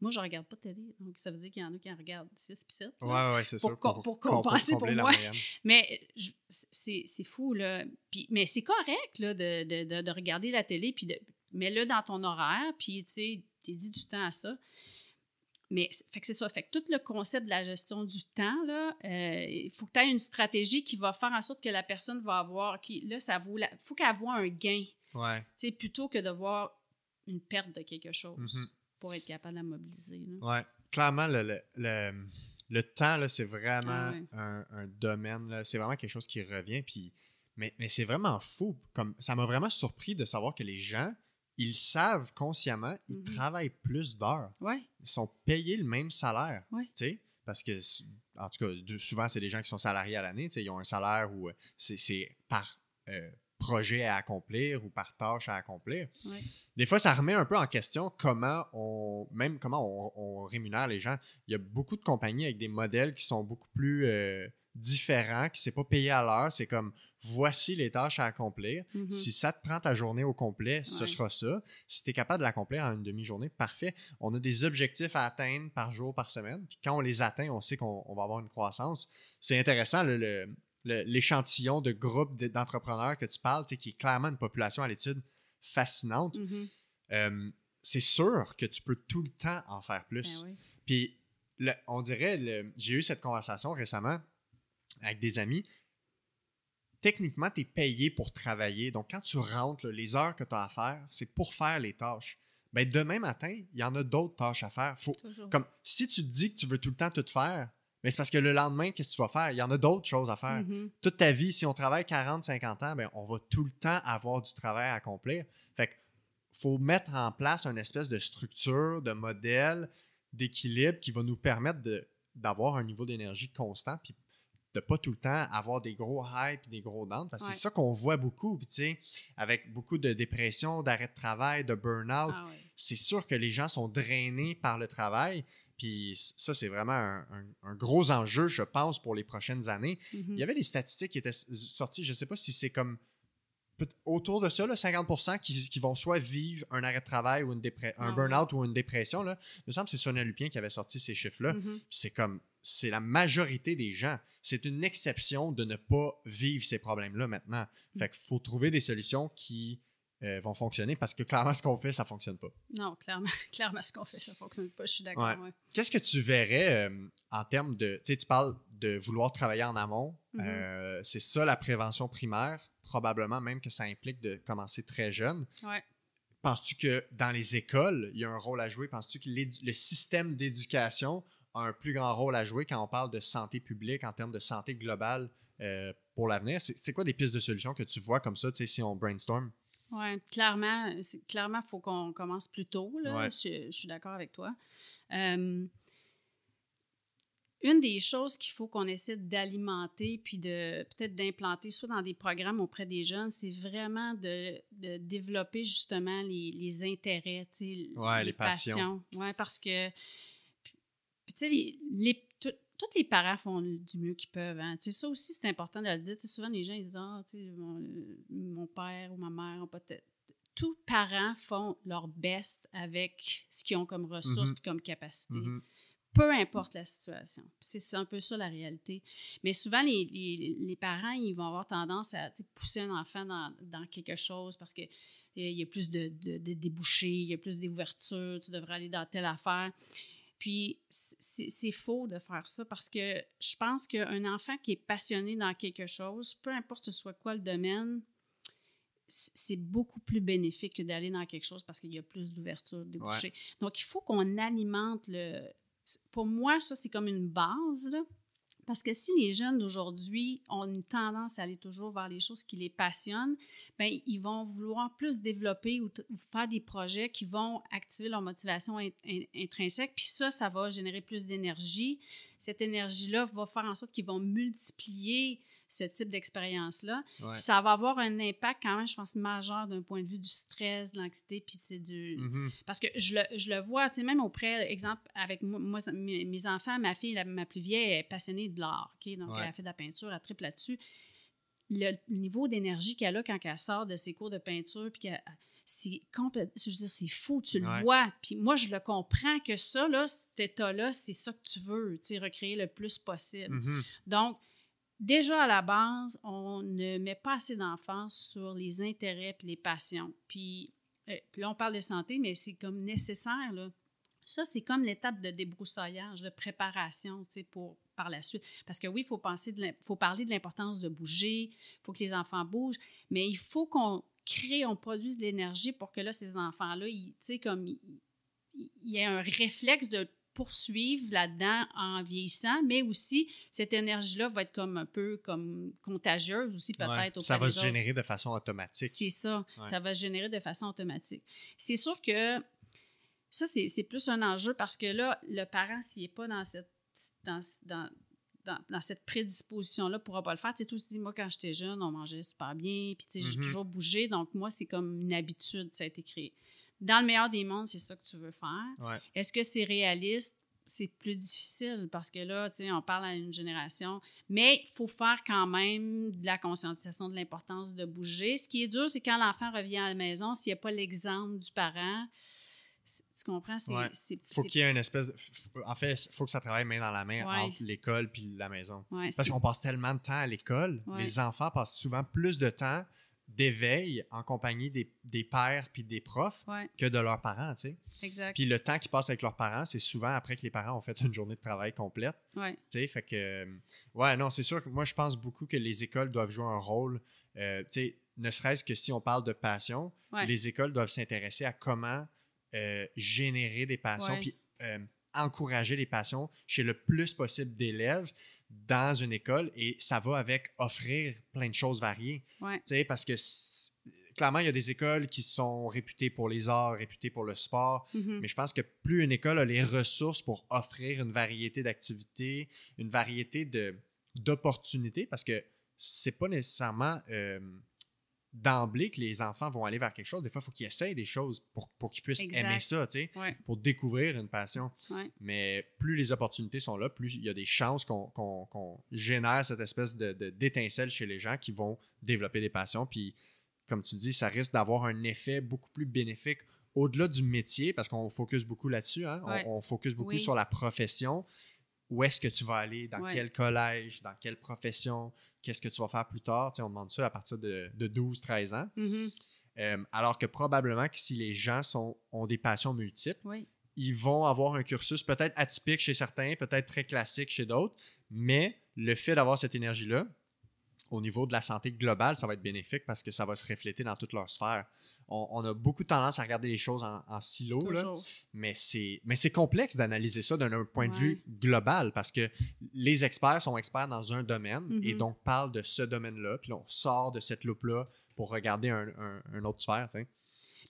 moi, je regarde pas de télé. Donc, ça veut dire qu'il y en a qui en regardent 6 puis 7. Ouais, ouais, c'est Pour co- pour compenser pour moi. Mais c'est fou, là. Puis, mais c'est correct, là, de, de- de- de regarder la télé, puis de, mets-le dans ton horaire, puis, tu sais, t'es dit du temps à ça. Mais, fait que c'est ça. Fait que tout le concept de la gestion du temps, là, euh, il faut que tu aies une stratégie qui va faire en sorte que la personne va avoir, qui, là, ça vaut, il faut qu'elle voit un gain, tu Ouais. sais, plutôt que de voir une perte de quelque chose Mhm. pour être capable de la mobiliser, là. Ouais. Clairement, le, le, le, le temps, c'est vraiment Ah ouais. un, un domaine. C'est vraiment quelque chose qui revient. Puis, mais mais c'est vraiment fou. Comme, ça m'a vraiment surpris de savoir que les gens, ils savent consciemment, ils Mhm. travaillent plus d'heures. Ouais, Ils sont payés le même salaire. Ouais. tu sais, Parce que, en tout cas, souvent, c'est des gens qui sont salariés à l'année. Ils ont un salaire où euh, c'est c'est par euh, projet à accomplir ou par tâche à accomplir. ouais. Des fois, ça remet un peu en question comment on, même comment on, on rémunère les gens. Il y a beaucoup de compagnies avec des modèles qui sont beaucoup plus euh, différents, qui ne pas payé à l'heure. C'est comme voici les tâches à accomplir. Mhm. Si ça te prend ta journée au complet, ce sera ça. Si tu es capable de l'accomplir en une demi-journée, parfait. On a des objectifs à atteindre par jour, par semaine. Puis quand on les atteint, on sait qu'on on va avoir une croissance. C'est intéressant, le- l'échantillon de groupe de- d'entrepreneurs que tu parles, tu sais, qui est clairement une population à l'étude fascinante. Mhm. Euh, c'est sûr que tu peux tout le temps en faire plus. Ben oui. Puis, le- on dirait, j'ai eu cette conversation récemment avec des amis. Techniquement, tu es payé pour travailler. Donc, quand tu rentres, là, les heures que tu as à faire, c'est pour faire les tâches. Ben, demain matin, il y en a d'autres tâches à faire. Faut, Toujours. comme, si tu te dis que tu veux tout le temps tout faire, ben, c'est parce que le lendemain, qu'est-ce que tu vas faire? Il y en a d'autres choses à faire Mhm. toute ta vie, si on travaille 40, 50 ans, ben, on va tout le temps avoir du travail à accomplir. Fait que faut mettre en place une espèce de structure, de modèle, d'équilibre qui va nous permettre d'avoir un niveau d'énergie constant puis de pas tout le temps avoir des gros highs et des gros downs. Ouais. C'est ça qu'on voit beaucoup. Puis, tu sais, avec beaucoup de dépression, d'arrêt de travail, de burn-out, Ah ouais. c'est sûr que les gens sont drainés par le travail. Puis ça, c'est vraiment un, un- un gros enjeu, je pense, pour les prochaines années. Mhm. Il y avait des statistiques qui étaient sorties, je ne sais pas si c'est comme autour de ça, là, 50% qui, qui vont soit vivre un arrêt de travail ou une un Ah burn-out ou une dépression. Là. Il me semble que c'est Sonia Lupien qui avait sorti ces chiffres-là. Mhm. Puis C'est comme, c'est la majorité des gens. C'est une exception de ne pas vivre ces problèmes-là maintenant. Mm. Fait qu'il faut trouver des solutions qui euh, vont fonctionner parce que clairement, ce qu'on fait, ça ne fonctionne pas. Non, clairement, clairement, ce qu'on fait, ça fonctionne pas. Je suis d'accord. Ouais. ouais. Qu'est-ce que tu verrais euh, en termes de. Tu sais, tu parles de vouloir travailler en amont. Mhm. Euh, c'est ça la prévention primaire. Probablement même que ça implique de commencer très jeune. Ouais. Penses-tu que dans les écoles, il y a un rôle à jouer? Penses-tu que le système d'éducation a un plus grand rôle à jouer quand on parle de santé publique, en termes de santé globale pour l'avenir? C'est c'est quoi des pistes de solutions que tu vois comme ça, tu sais, si on brainstorm? Oui, clairement, clairement, il faut qu'on commence plus tôt. Là. Ouais. Je, je suis d'accord avec toi. Euh, une des choses qu'il faut qu'on essaie d'alimenter puis de peut-être d'implanter soit dans des programmes auprès des jeunes, c'est vraiment de, de, développer justement les, les intérêts, les, les, passions. Ouais, parce que, tu sais, les, les tous les parents font du mieux qu'ils peuvent. Hein. Ça aussi, c'est important de le dire. souvent, les gens ils disent Ah, mon, mon, père ou ma mère ont pas Tous les parents font leur best avec ce qu'ils ont comme ressources et mm-hmm. comme capacité. Mm-hmm. Peu importe la situation. C'est un peu ça la réalité. Mais souvent, les, les, les, parents, ils vont avoir tendance à pousser un enfant dans, dans quelque chose parce que il y a plus de, de, de débouchés, il y a plus d'ouverture, tu devrais aller dans telle affaire. Puis c'est faux de faire ça parce que je pense qu'un enfant qui est passionné dans quelque chose, peu importe ce soit quoi le domaine, c'est beaucoup plus bénéfique que d'aller dans quelque chose parce qu'il y a plus d'ouverture, débouchés. Donc, il faut qu'on alimente le. Pour moi, ça, c'est comme une base. Là. Parce que si les jeunes d'aujourd'hui ont une tendance à aller toujours vers les choses qui les passionnent, bien, ils vont vouloir plus développer ou, faire des projets qui vont activer leur motivation intrinsèque. Puis ça, ça va générer plus d'énergie. Cette énergie-là va faire en sorte qu'ils vont multiplier ce type d'expérience-là. Ça va avoir un impact quand même, je pense, majeur d'un point de vue du stress, de l'anxiété, puis du... Mm-hmm. Parce que je le, je le vois, tu sais, même auprès, exemple, avec moi, mes, enfants, ma fille, ma plus vieille, est passionnée de l'art, OK? Donc, elle a fait de la peinture, elle triple là-dessus. Le, niveau d'énergie qu'elle a quand elle sort de ses cours de peinture, puis qu'elle c'est complètement, je veux dire, c'est fou, tu le vois. Puis moi, je le comprends que ça, là, cet état-là, c'est ça que tu veux, tu sais, recréer le plus possible. Mm-hmm. Donc, déjà à la base, on ne met pas assez d'enfants sur les intérêts et les passions. Puis, euh, puis là, on parle de santé, mais c'est comme nécessaire. Là. Ça, c'est comme l'étape de débroussaillage, de préparation pour par la suite. Parce que oui, il faut, faut parler de l'importance de bouger, il faut que les enfants bougent, mais il faut qu'on crée, on produise de l'énergie pour que là, ces enfants-là, sais, comme il y ait un réflexe de poursuivre là-dedans en vieillissant, mais aussi cette énergie-là va être comme un peu comme contagieuse aussi peut-être. ça va se générer de façon automatique. C'est ça, ça va se générer de façon automatique. C'est sûr que ça, c'est plus un enjeu parce que là, le parent, s'il n'est pas dans cette, dans, dans, dans, cette prédisposition-là, ne pourra pas le faire. Tu sais, tout dis, moi, quand j'étais jeune, on mangeait super bien, puis j'ai mm-hmm. toujours bougé, donc moi, c'est comme une habitude, ça a été créé. Dans le meilleur des mondes, c'est ça que tu veux faire. Est-ce que c'est réaliste? C'est plus difficile parce que là, tu sais, on parle à une génération, mais il faut faire quand même de la conscientisation de l'importance de bouger. Ce qui est dur, c'est quand l'enfant revient à la maison, s'il n'y a pas l'exemple du parent, tu comprends? C'est, faut qu'il y ait une espèce de, En fait, il faut que ça travaille main dans la main entre l'école et la maison. Parce qu'on passe tellement de temps à l'école, les enfants passent souvent plus de temps d'éveil en compagnie des, des pères puis des profs que de leurs parents, tu sais. Exact. Puis le temps qu'ils passent avec leurs parents, c'est souvent après que les parents ont fait une journée de travail complète. Ouais. Tu sais, fait que... Ouais, non, c'est sûr que moi, je pense beaucoup que les écoles doivent jouer un rôle, euh, tu sais, ne serait-ce que si on parle de passion, les écoles doivent s'intéresser à comment euh, générer des passions puis euh, encourager les passions chez le plus possible d'élèves dans une école et ça va avec offrir plein de choses variées. Parce que clairement, il y a des écoles qui sont réputées pour les arts, réputées pour le sport, mm-hmm. mais je pense que plus une école a les ressources pour offrir une variété d'activités, une variété d'opportunités, parce que c'est pas nécessairement euh, d'emblée que les enfants vont aller vers quelque chose. Des fois, il faut qu'ils essayent des choses pour, pour qu'ils puissent aimer ça, tu sais, pour découvrir une passion. Mais plus les opportunités sont là, plus il y a des chances qu'on génère cette espèce d'étincelle de, chez les gens qui vont développer des passions. Puis, comme tu dis, ça risque d'avoir un effet beaucoup plus bénéfique au-delà du métier, parce qu'on focus beaucoup là-dessus, hein? on, on, focus beaucoup sur la profession. Où est-ce que tu vas aller, dans quel collège, dans quelle profession, qu'est-ce que tu vas faire plus tard? on demande ça à partir de, 12-13 ans. Mm-hmm. Euh, alors que probablement que si les gens sont, ont des passions multiples, ils vont avoir un cursus peut-être atypique chez certains, peut-être très classique chez d'autres, mais le fait d'avoir cette énergie-là, au niveau de la santé globale, ça va être bénéfique parce que ça va se refléter dans toute leur sphère on, a beaucoup tendance à regarder les choses en, silo, mais c'est complexe d'analyser ça d'un point de vue global parce que les experts sont experts dans un domaine et mm-hmm. donc parlent de ce domaine-là, puis on sort de cette loupe-là pour regarder un, autre sphère.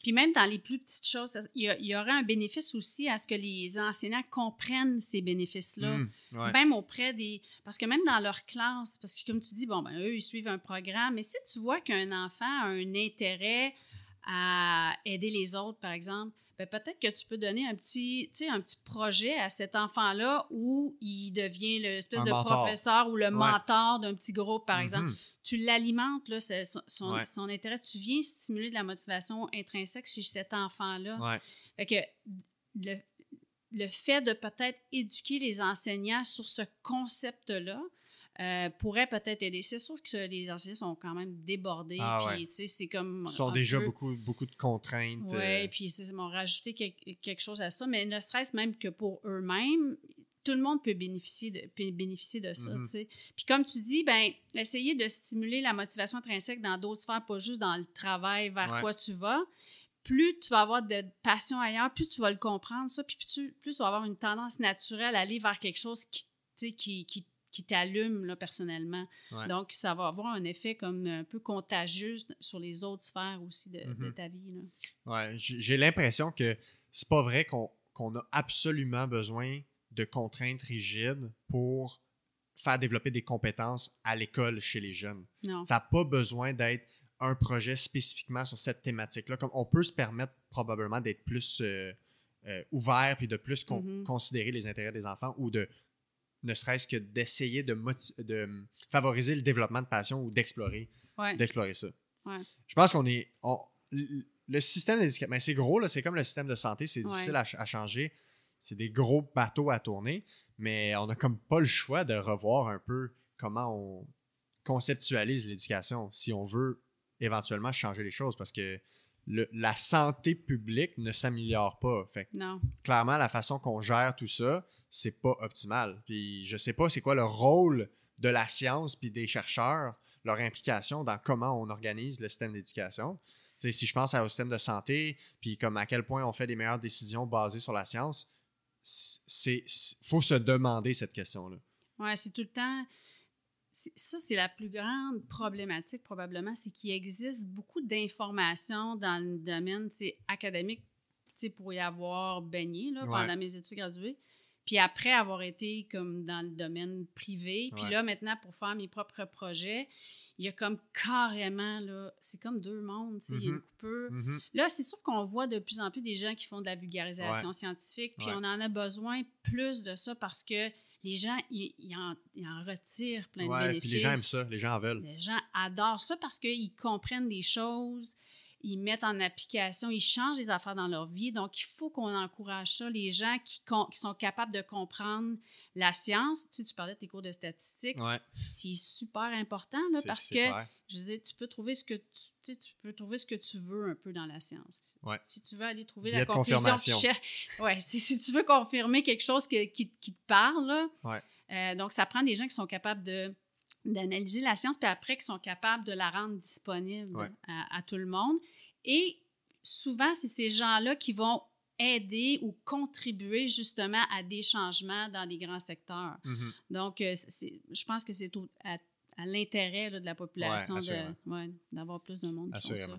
Puis même dans les plus petites choses, il y, aurait un bénéfice aussi à ce que les enseignants comprennent ces bénéfices-là. Mmh, Même auprès des... Parce que même dans leur classe, parce que comme tu dis, bon, ben eux, ils suivent un programme, mais si tu vois qu'un enfant a un intérêt à aider les autres, par exemple, ben peut-être que tu peux donner un petit, un petit projet à cet enfant-là où il devient l'espèce de professeur ou le mentor d'un petit groupe, par exemple. Mm-hmm. Tu l'alimentes, son, son, intérêt. Tu viens stimuler de la motivation intrinsèque chez cet enfant-là. Fait que le, le fait de peut-être éduquer les enseignants sur ce concept-là, euh, pourrait peut-être aider. C'est sûr que les enseignants sont quand même débordés. Ah c'est comme. Ils ont déjà beaucoup, beaucoup de contraintes. Oui, euh. puis ils m'ont rajouté quelque chose à ça, mais ne serait-ce même que pour eux-mêmes, tout le monde peut bénéficier de, bénéficier de ça. Mm-hmm. Puis comme tu dis, ben, essayer de stimuler la motivation intrinsèque dans d'autres sphères, pas juste dans le travail vers quoi tu vas. Plus tu vas avoir de passion ailleurs, plus tu vas le comprendre, ça, puis plus, plus tu vas avoir une tendance naturelle à aller vers quelque chose qui, qui, qui qui t'allume là, personnellement. Donc, ça va avoir un effet comme un peu contagieux sur les autres sphères aussi de, mm-hmm. ta vie. Là. Ouais, j'ai l'impression que c'est pas vrai qu'on a absolument besoin de contraintes rigides pour faire développer des compétences à l'école chez les jeunes. Non. Ça n'a pas besoin d'être un projet spécifiquement sur cette thématique-là. Comme on peut se permettre probablement d'être plus euh, euh, ouvert puis de plus mm-hmm. considérer les intérêts des enfants ou de ne serait-ce que d'essayer de, de, favoriser le développement de passion ou d'explorer d'explorer ça. Je pense qu'on est. le système d'éducation, mais c'est gros, c'est comme le système de santé, c'est difficile à, changer. C'est des gros bateaux à tourner, mais on n'a comme pas le choix de revoir un peu comment on conceptualise l'éducation si on veut éventuellement changer les choses parce que la santé publique ne s'améliore pas. Fait non. Clairement, la façon qu'on gère tout ça, c'est pas optimal. Puis je sais pas c'est quoi le rôle de la science puis des chercheurs, leur implication dans comment on organise le système d'éducation. si je pense au système de santé, puis comme à quel point on fait des meilleures décisions basées sur la science, c'est faut se demander cette question-là. Oui, c'est tout le temps. Ça, c'est la plus grande problématique probablement, c'est qu'il existe beaucoup d'informations dans le domaine académique pour y avoir baigné là, pendant mes études graduées. Puis après avoir été comme dans le domaine privé, puis là maintenant pour faire mes propres projets, il y a comme carrément, là, c'est comme deux mondes, tu sais, il y a une mm-hmm. coupure. Mm-hmm. Là, c'est sûr qu'on voit de plus en plus des gens qui font de la vulgarisation scientifique, puis on en a besoin plus de ça parce que les gens, ils, en, en, retirent plein de bénéfices. Puis les gens aiment ça, les gens en veulent. Les gens adorent ça parce qu'ils comprennent des choses, ils mettent en application, ils changent des affaires dans leur vie. Donc, il faut qu'on encourage ça. Les gens qui, qui, sont capables de comprendre la science, tu sais, tu parlais de tes cours de statistiques, c'est super important là, parce que, je disais, tu peux trouver ce que tu, tu, sais, tu peux trouver ce que tu veux un peu dans la science. Si tu veux aller trouver la conclusion, ouais, si, tu veux confirmer quelque chose qui, qui, te parle, là, euh, donc ça prend des gens qui sont capables de d'analyser la science, puis après, qui sont capables de la rendre disponible à, tout le monde. Et souvent, c'est ces gens-là qui vont aider ou contribuer justement à des changements dans des grands secteurs. Mm-hmm. Donc, euh, je pense que c'est à, l'intérêt de la population d'avoir plus de monde qui ça.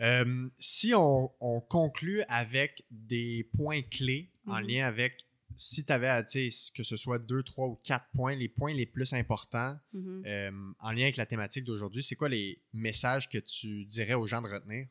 Euh, si on, conclut avec des points clés en mm-hmm. lien avec si tu avais à, que ce soit deux, trois ou quatre points, les points les plus importants mm-hmm. euh, en lien avec la thématique d'aujourd'hui, c'est quoi les messages que tu dirais aux gens de retenir?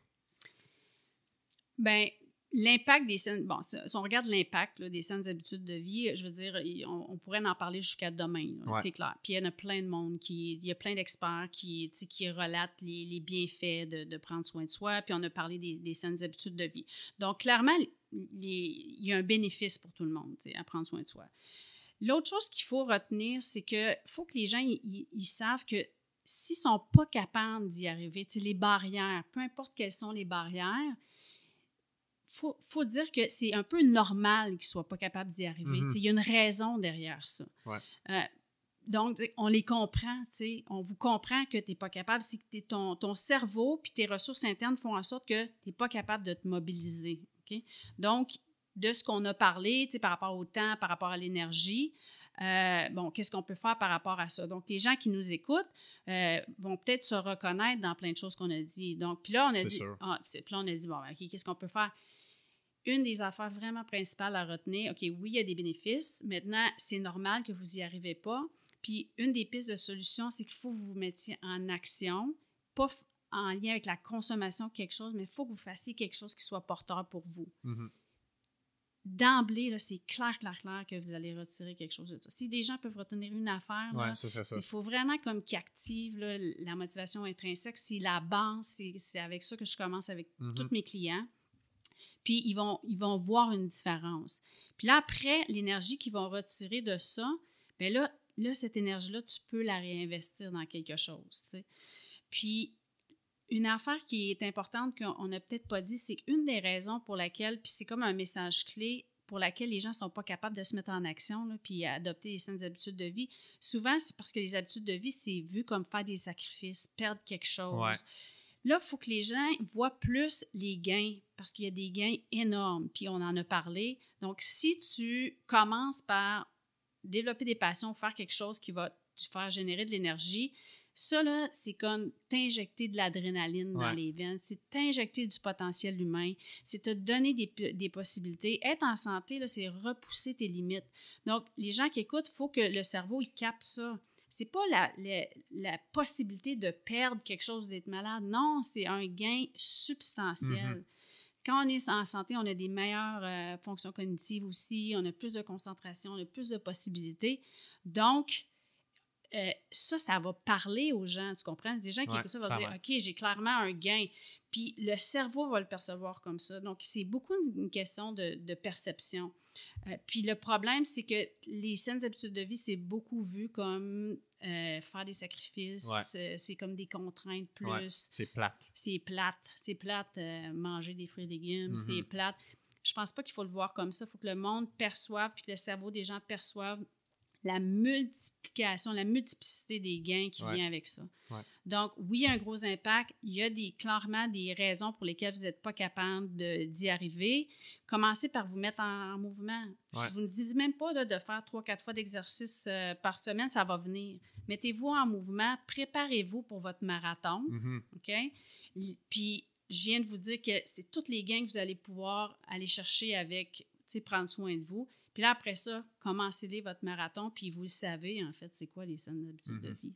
Ben, l'impact des scènes. Bon, si on regarde l'impact des saines habitudes de vie, je veux dire, on, pourrait en parler jusqu'à demain, c'est clair. Puis il y en a plein de monde qui. Il y a plein d'experts qui, qui relatent les, bienfaits de, prendre soin de soi. Puis on a parlé des, des saines habitudes de vie. Donc, clairement, il y a un bénéfice pour tout le monde à prendre soin de soi. L'autre chose qu'il faut retenir, c'est que faut que les gens ils savent que s'ils ne sont pas capables d'y arriver, les barrières, peu importe quelles sont les barrières, faut, faut dire que c'est un peu normal qu'ils ne soient pas capables d'y arriver. Mm-hmm. Il y a une raison derrière ça. Euh, donc, on les comprend, on vous comprend que tu n'es pas capable, c'est que ton, ton cerveau puis tes ressources internes font en sorte que tu n'es pas capable de te mobiliser. Donc, de ce qu'on a parlé, par rapport au temps, par rapport à l'énergie, Euh, bon, qu'est-ce qu'on peut faire par rapport à ça? Donc, les gens qui nous écoutent euh, vont peut-être se reconnaître dans plein de choses qu'on a dit. Donc, puis là, on a dit, ah, puis là, on a dit, bon, OK, qu'est-ce qu'on peut faire? Une des affaires vraiment principales à retenir, OK, oui, il y a des bénéfices. Maintenant, c'est normal que vous n'y arrivez pas. Puis, une des pistes de solution, c'est qu'il faut que vous vous mettiez en action, pas en lien avec la consommation de quelque chose, mais il faut que vous fassiez quelque chose qui soit porteur pour vous. Mhm. D'emblée, c'est clair, clair, clair que vous allez retirer quelque chose de ça. Si des gens peuvent retenir une affaire, il faut vraiment comme qu'ils activent la motivation intrinsèque. C'est la base, c'est avec ça que je commence avec Mhm. tous mes clients. Puis ils vont, ils vont voir une différence. Puis là, après, l'énergie qu'ils vont retirer de ça, bien là, là, cette énergie-là, tu peux la réinvestir dans quelque chose. Puis une affaire qui est importante qu'on n'a peut-être pas dit, c'est qu'une des raisons pour laquelle, puis c'est comme un message clé pour laquelle les gens ne sont pas capables de se mettre en action, là, puis adopter les saines habitudes de vie, souvent, c'est parce que les habitudes de vie, c'est vu comme faire des sacrifices, perdre quelque chose. Ouais. Là, il faut que les gens voient plus les gains, parce qu'il y a des gains énormes, puis on en a parlé. Donc, si tu commences par développer des passions, faire quelque chose qui va te faire générer de l'énergie, ça, là, c'est comme t'injecter de l'adrénaline dans Ouais. les veines, c'est t'injecter du potentiel humain, c'est te donner des possibilités. Être en santé, là, c'est repousser tes limites. Donc, les gens qui écoutent, il faut que le cerveau, il capte ça. C'est pas la, la, la possibilité de perdre quelque chose, d'être malade. Non, c'est un gain substantiel. Mhm. Quand on est en santé, on a des meilleures euh, fonctions cognitives aussi, on a plus de concentration, on a plus de possibilités. Donc, euh, ça, ça va parler aux gens, tu comprends? Des gens qui Ouais, écoutent ça vont dire. OK, j'ai clairement un gain. Puis le cerveau va le percevoir comme ça. Donc, c'est beaucoup une question de, de perception. Euh, puis le problème, c'est que les saines habitudes de vie, c'est beaucoup vu comme euh, faire des sacrifices, Ouais. euh, c'est comme des contraintes plus Ouais, c'est plate. c'est plate. C'est plate, manger des fruits et légumes, Mhm. c'est plate. Je pense pas qu'il faut le voir comme ça. Il faut que le monde perçoive, puis que le cerveau des gens perçoive la multiplication, la multiplicité des gains qui Ouais. vient avec ça. Ouais. Donc, oui, il y a un gros impact. Il y a des, clairement des raisons pour lesquelles vous n'êtes pas capable d'y arriver. Commencez par vous mettre en, en mouvement. Ouais. Je vous ne dis même pas là, de faire trois, quatre fois d'exercice euh, par semaine, ça va venir. Mettez-vous en mouvement, préparez-vous pour votre marathon. Mhm. OK? L- Puis, je viens de vous dire que c'est tous les gains que vous allez pouvoir aller chercher avec, tu sais, prendre soin de vous. Puis là, après ça, commencez-les votre marathon, puis vous le savez, en fait, c'est quoi les saines habitudes de Mhm. vie.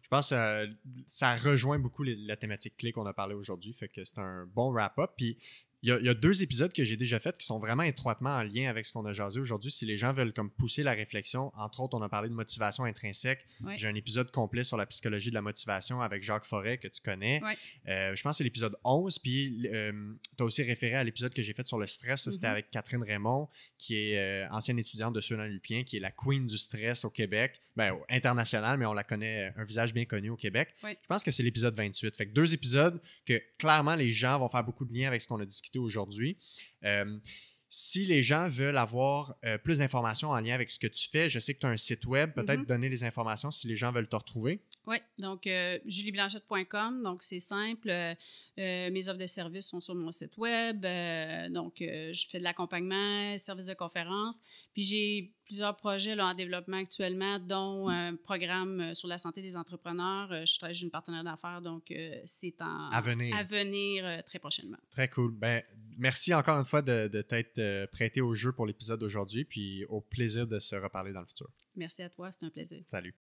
Je pense que euh, ça rejoint beaucoup les- la thématique clé qu'on a parlé aujourd'hui. Fait que c'est un bon wrap-up. Puis il y, a, il y a deux épisodes que j'ai déjà faits qui sont vraiment étroitement en lien avec ce qu'on a jasé aujourd'hui. Si les gens veulent comme pousser la réflexion, entre autres, on a parlé de motivation intrinsèque. J'ai un épisode complet sur la psychologie de la motivation avec Jacques Forêt que tu connais. Euh, je pense que c'est l'épisode 11. Puis tu as aussi référé à l'épisode que j'ai fait sur le stress. C'était Mhm. avec Catherine Raymond, qui est euh, ancienne étudiante de Sunan Lupien, qui est la queen du stress au Québec. Ben, international, mais on la connaît, euh, un visage bien connu au Québec. Je pense que c'est l'épisode 28. Fait que deux épisodes que clairement les gens vont faire beaucoup de liens avec ce qu'on a discuté aujourd'hui. Euh, si les gens veulent avoir euh, plus d'informations en lien avec ce que tu fais, je sais que tu as un site web, peut-être Mhm. donner les informations si les gens veulent te retrouver. Oui, donc euh, julieblanchette.com, donc c'est simple. Euh, mes offres de services sont sur mon site web. euh, donc, euh, je fais de l'accompagnement, services de conférence. Puis, j'ai plusieurs projets là, en développement actuellement, dont un programme sur la santé des entrepreneurs. Je travaille, une partenaire d'affaires, donc c'est en, À venir. à venir très prochainement. Très cool. Ben, merci encore une fois de, de t'être prêté au jeu pour l'épisode d'aujourd'hui, puis au plaisir de se reparler dans le futur. Merci à toi, c'est un plaisir. Salut.